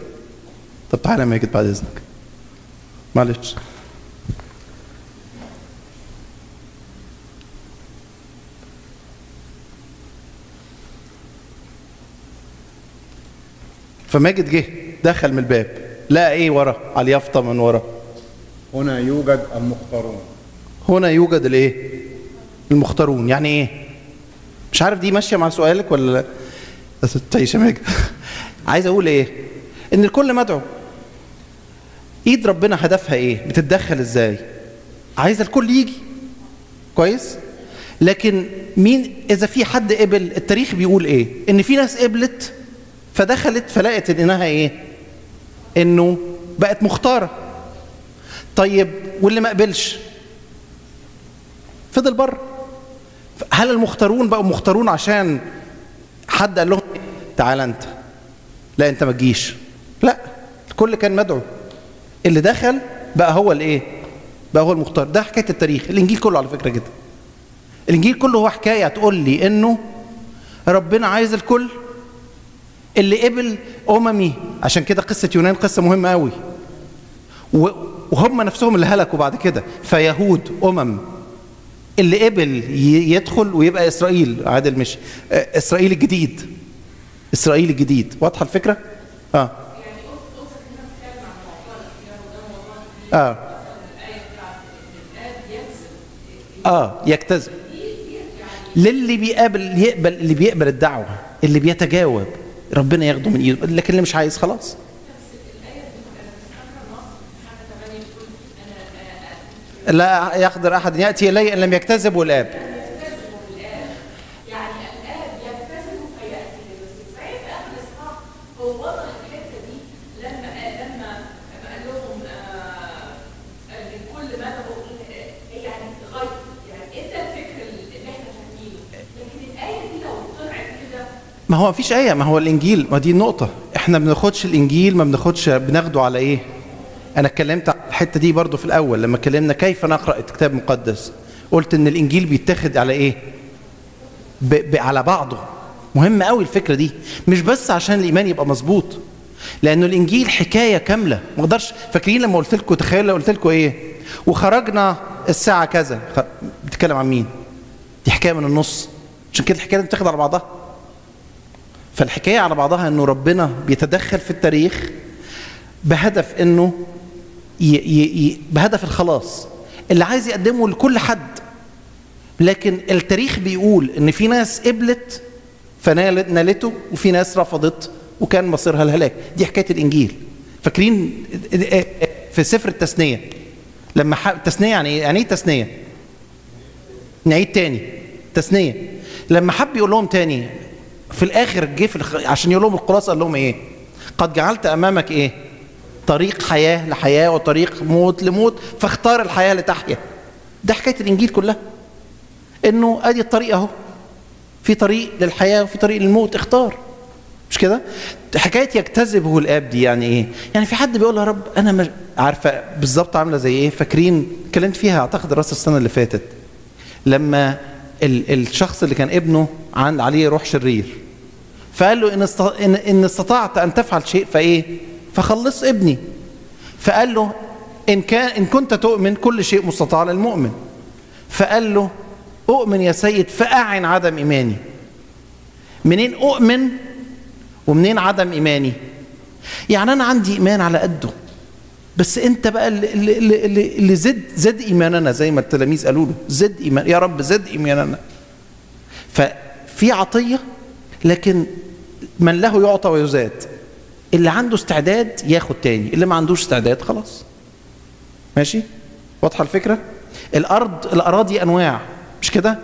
طب تعالى ماجد بعد إذنك. معلش. فماجد جه دخل من الباب لقى إيه ورا؟ على اليافطة من ورا. هنا يوجد المختارون هنا يوجد الإيه؟ المختارون. يعني إيه؟ مش عارف دي ماشية مع سؤالك ولا تعيش يا ماجد عايز أقول إيه؟ إن الكل مدعو. إيد ربنا هدفها إيه؟ بتتدخل إزاي؟ عايز الكل يجي. كويس؟ لكن مين؟ إذا في حد قبل التاريخ بيقول إيه؟ إن في ناس قبلت فدخلت فلقت إنها إيه؟ إنه بقت مختارة. طيب واللي ما قبلش؟ فضل بره. هل المختارون بقوا مختارون عشان حد قال لهم تعال انت؟ لا انت ما تجيش. لا الكل كان مدعو. اللي دخل بقى هو الايه؟ بقى هو المختار. ده حكاية التاريخ. الإنجيل كله على فكرة كده. الإنجيل كله هو حكاية تقول لي إنه ربنا عايز الكل اللي قبل أممي. عشان كده قصة يونان قصة مهمة قوي وهم نفسهم اللي هلكوا بعد كده. فيهود أمم. اللي قبل يدخل ويبقى إسرائيل عادل مش آه، إسرائيل الجديد. إسرائيل الجديد. واضحة الفكرة؟ آه. آه. آه يجتذب للي بيقابل يقبل اللي بيقبل الدعوة اللي بيتجاوب ربنا ياخده من إيده لكن اللي مش عايز خلاص. لا يقدر أحد. يأتي الي ان لم يكتذب الآب. ما هو مفيش آية ما هو الإنجيل. ما دي النقطة. إحنا بناخدش الإنجيل ما بناخدش بناخده على إيه؟ أنا اتكلمت على الحتة دي برضو في الأول لما اتكلمنا كيف نقرأ الكتاب المقدس قلت إن الإنجيل بيتاخد على إيه؟ ب... ب... على بعضه. مهم قوي الفكرة دي. مش بس عشان الإيمان يبقى مظبوط لأنه الإنجيل حكاية كاملة. ما أقدرش فاكرين لما قلت لكم تخيلوا قلت لكم إيه؟ وخرجنا الساعة كذا. خ... بتتكلم عن مين؟ دي حكاية من النص. عشان كده الحكاية دي بتاخد على بعضها. فالحكاية على بعضها إنه ربنا بيتدخل في التاريخ بهدف إنه ي ي ي بهدف الخلاص. اللي عايز يقدمه لكل حد. لكن التاريخ بيقول إن في ناس قبلت فنالته وفي ناس رفضت وكان مصيرها الهلاك. دي حكاية الإنجيل. فاكرين في سفر التثنية. لما. تثنية يعني إيه؟ يعني إيه تثنية؟ نعيد تاني. تثنية. لما حب يقول لهم تاني في الآخر جه. عشان يقول لهم الخلاصة قال لهم إيه؟ قد جعلت أمامك إيه؟ طريق حياة لحياة وطريق موت لموت فاختار الحياة لتحيا. ده حكاية الإنجيل كلها. إنه أدي الطريق أهو. في طريق للحياة وفي طريق للموت اختار. مش كده؟ حكاية يجتذبه الآب دي يعني إيه؟ يعني في حد بيقول يا رب أنا مش عارفة بالظبط عاملة زي إيه؟ فاكرين اتكلمت فيها أعتقد راس السنة اللي فاتت. لما ال الشخص اللي كان ابنه عند عليه روح شرير. فقال له. ان إن استطعت أن تفعل شيء فإيه؟ فخلص ابني. فقال له إن كان إن كنت تؤمن كل شيء مستطاع للمؤمن. فقال له أؤمن يا سيد فأعن عدم إيماني. منين أؤمن ومنين عدم إيماني؟ يعني أنا عندي إيمان على قده. بس أنت بقى اللي, اللي, اللي زد زد إيماننا زي ما التلاميذ قالوا له زد ايمان يا رب زد إيماننا. ففي عطية لكن من له يعطى ويزاد. اللي عنده استعداد ياخد تاني اللي ما عندوش استعداد خلاص. ماشي؟ واضحة الفكرة؟ الأرض الأراضي أنواع مش كده؟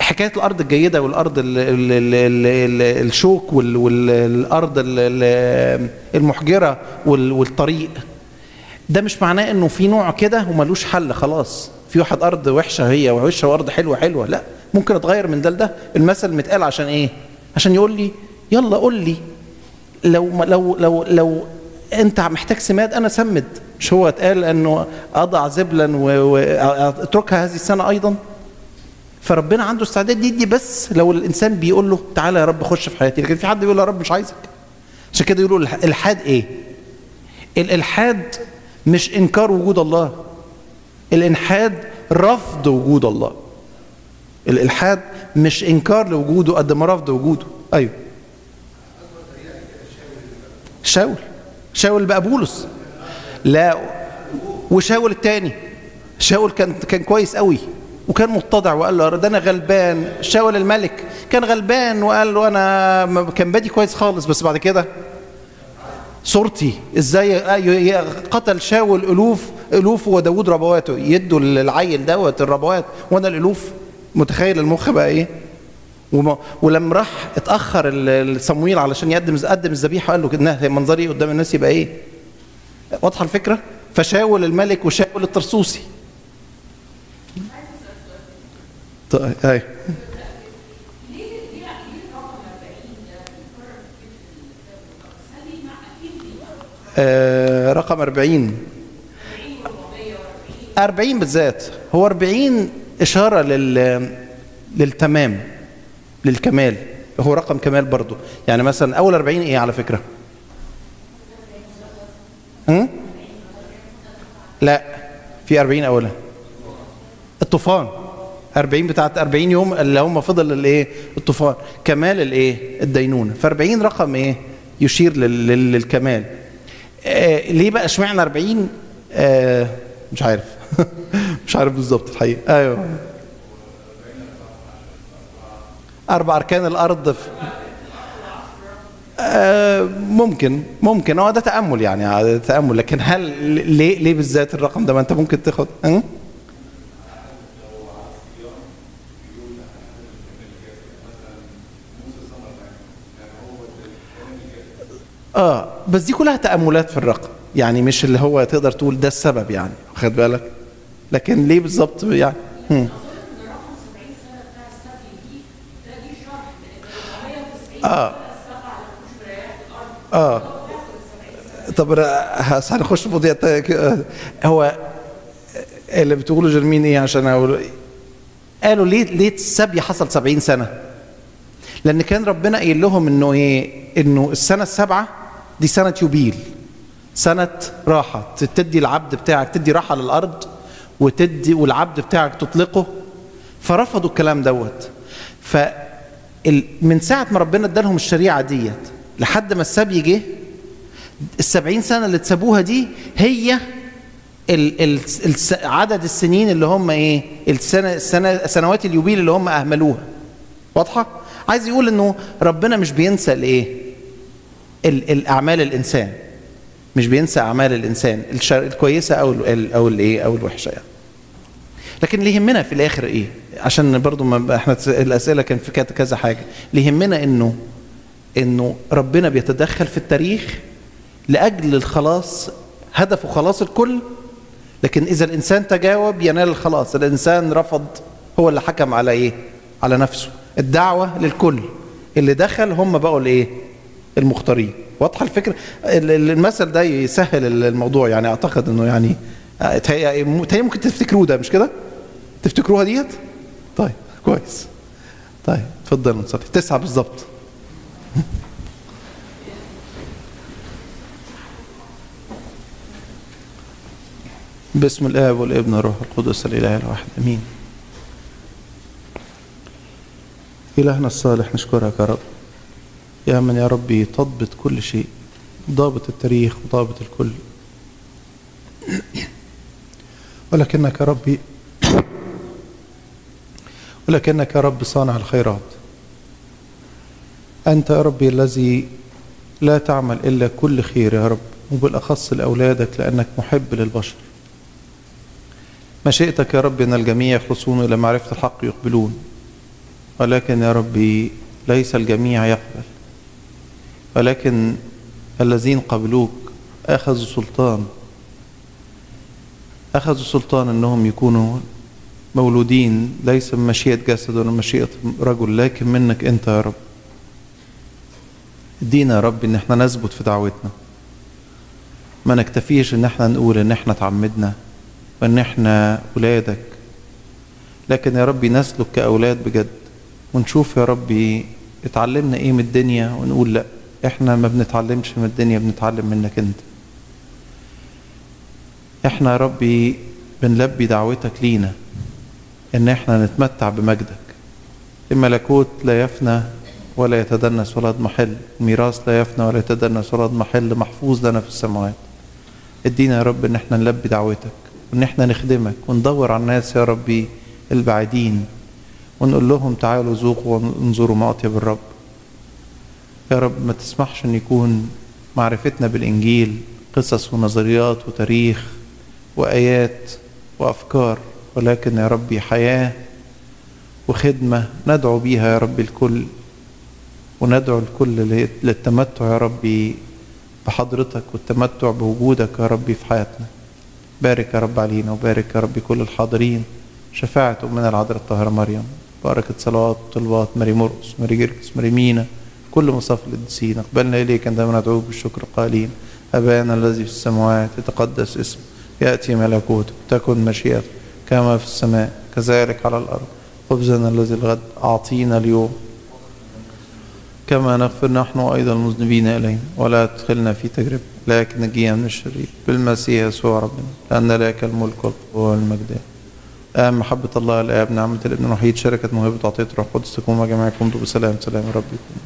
حكاية الأرض الجيدة والأرض ال ال ال ال ال الشوك وال والارض ال المحجرة وال والطريق. ده مش معناه إنه في نوع كده وملوش حل خلاص. في واحد أرض وحشة هي وحشة وأرض حلوة حلوة. لا ممكن اتغير من ده لده المثل متقال عشان إيه؟ عشان يقول لي يلا قول لي لو لو لو لو انت محتاج سماد أنا سمد. مش هو اتقال إنه أضع زبلا واتركها هذه السنة أيضا؟ فربنا عنده استعداد يدي بس لو الإنسان بيقول له تعالى يا رب خش في حياتي. لكن في حد بيقول يا رب مش عايزك. عشان كده يقولوا الالحاد إيه؟ الالحاد مش إنكار وجود الله. الالحاد رفض وجود الله. الالحاد مش إنكار لوجوده قد ما رفض وجوده. أيوه. شاول شاول بقى بولس. لا وشاول التاني. شاول كان كان كويس قوي وكان متضع وقال له ده أنا غلبان. شاول الملك كان غلبان وقال له أنا كان بادي كويس خالص بس بعد كده صورتي إزاي قتل شاول ألوف ألوف وداود ربواته يدوا العيل دوت الربوات وأنا الألوف. متخيل المخ بقى إيه؟ ولما راح اتأخر صمويل علشان يقدم قدم الذبيحة قال له كده. منظري قدام الناس يبقى إيه؟ واضحة الفكرة؟ فشاول الملك وشاول الطرسوسي طيب أيوه. آه رقم 40 40 بالذات. هو 40 إشارة لل للتمام. للكمال. هو رقم كمال برضو يعني مثلا أول 40 إيه على فكرة؟ هم؟ لا. في 40 أولا. الطوفان. 40 بتاعت 40 يوم اللي هم فضل الإيه؟ الطوفان. كمال الإيه؟ الدينونة. ف 40 رقم إيه؟ يشير لل... لل... للكمال. آه ليه بقى اشمعنى 40 آه مش عارف. [LAUGHS] مش عارف بالظبط الحقيقة. أيوه. أربع أركان الأرض في آه ممكن ممكن. هو ده تأمل يعني تأمل. لكن هل ليه ليه بالذات الرقم ده؟ ما أنت ممكن تاخد أه؟ بس دي كلها تأملات في الرقم. يعني مش اللي هو تقدر تقول ده السبب يعني خد بالك؟ لكن ليه بالظبط يعني. آه. آه. طب هنخش في موضوع هو اللي بتقوله جرمين إيه عشان أقول قالوا ليه ليه السبي حصل 70 سنة؟ لأن كان ربنا قايل لهم إنه إيه إنه السنة السابعة دي سنة يوبيل. سنة راحة. تدي العبد بتاعك تدي راحة للأرض وتدي والعبد بتاعك تطلقه. فرفضوا الكلام دوت. ف من ساعة ما ربنا ادالهم الشريعة ديت لحد ما السبي جه السبعين سنة اللي اتسابوها دي هي ال ال عدد السنين اللي هم إيه السنة السنة سنوات اليوبيل اللي هم أهملوها. واضحة؟ عايز يقول إنه ربنا مش بينسى الايه الاعمال الإنسان. مش بينسى أعمال الإنسان الكويسة أو ال أو الايه أو الوحشة يعني. لكن اللي يهمنا في الآخر إيه؟ عشان برضو ما إحنا الأسئلة كان في كذا- حاجة. اللي يهمنا إنه إنه ربنا بيتدخل في التاريخ لأجل الخلاص هدفه خلاص الكل. لكن إذا الإنسان تجاوب ينال الخلاص. الإنسان رفض هو اللي حكم على إيه؟ على نفسه. الدعوة للكل. اللي دخل هم بقوا الايه المختارين. واضحة الفكرة؟ ال- ال- المثل ده يسهل الموضوع. يعني أعتقد إنه يعني آه، تهيأ ممكن تفتكروه ده مش كده؟ تفتكروها ديت؟ كويس. طيب اتفضلوا نصلي تسعة بالظبط. [LAUGHS] باسم الآب والابن والروح القدس الإله الواحد. آمين. إلهنا الصالح نشكرك يا رب. يا من يا ربي تضبط كل شيء ضابط التاريخ وضابط الكل. [CLEARS THROAT] ولكنك يا ربي ولكنك يا رب صانع الخيرات. أنت يا ربي الذي لا تعمل إلا كل خير يا رب وبالأخص لأولادك لأنك محب للبشر. مشيئتك يا رب أن الجميع يخلصون إلى معرفة الحق يقبلون ولكن يا ربي ليس الجميع يقبل. ولكن الذين قبلوك أخذوا سلطان أخذوا سلطان أنهم يكونوا مولودين ليس من مشيئة جسد ولا مشيئة رجل لكن منك أنت يا رب. ادينا يا رب إن إحنا نثبت في دعوتنا. ما نكتفيش إن إحنا نقول إن إحنا تعمدنا وان إحنا ولادك. لكن يا ربي نسلك كأولاد بجد. ونشوف يا ربي اتعلمنا إيه من الدنيا ونقول لأ إحنا ما بنتعلمش من الدنيا بنتعلم منك أنت. إحنا يا ربي بنلبي دعوتك لينا. إن إحنا نتمتع بمجدك. الملكوت لا يفنى ولا يتدنس ولا يضمحل الميراث لا يفنى ولا يتدنس ولا يضمحل محفوظ لنا في السماوات. ادينا يا رب إن إحنا نلبي دعوتك وإن إحنا نخدمك وندور على الناس يا ربي البعيدين ونقول لهم تعالوا ذوقوا وانظروا ما أطيب الرب. يا رب ما تسمحش إن يكون معرفتنا بالإنجيل قصص ونظريات وتاريخ وآيات وأفكار ولكن يا ربي حياة وخدمة ندعو بيها يا رب الكل وندعو الكل للتمتع يا ربي بحضرتك والتمتع بوجودك يا ربي في حياتنا. بارك يا رب علينا وبارك يا ربي كل الحاضرين. شفاعة أمنا العذراء الطاهرة مريم. بركة صلوات طلبات ماري مرقس ماري جركس ماري مينا. كل مصاف القديسين أقبلنا إليك عندما ندعوك بالشكر قائلين. أبانا الذي في السماوات يتقدس اسمك يأتي ملكوتك تكن مشيئتك. كما في السماء كذلك على الأرض. خبزنا الذي الغد أعطينا اليوم. كما نغفر نحن أيضا المذنبين إلينا ولا تدخلنا في تجربة لكن نجينا من الشرير. بالمسيح يسوع ربنا لأن لك الملك والمجد آم محبة الله الآب نعمة الابن الوحيد شركة موهبة عطية روح القدس تكون مع جميعكم بسلام سلام ربكم.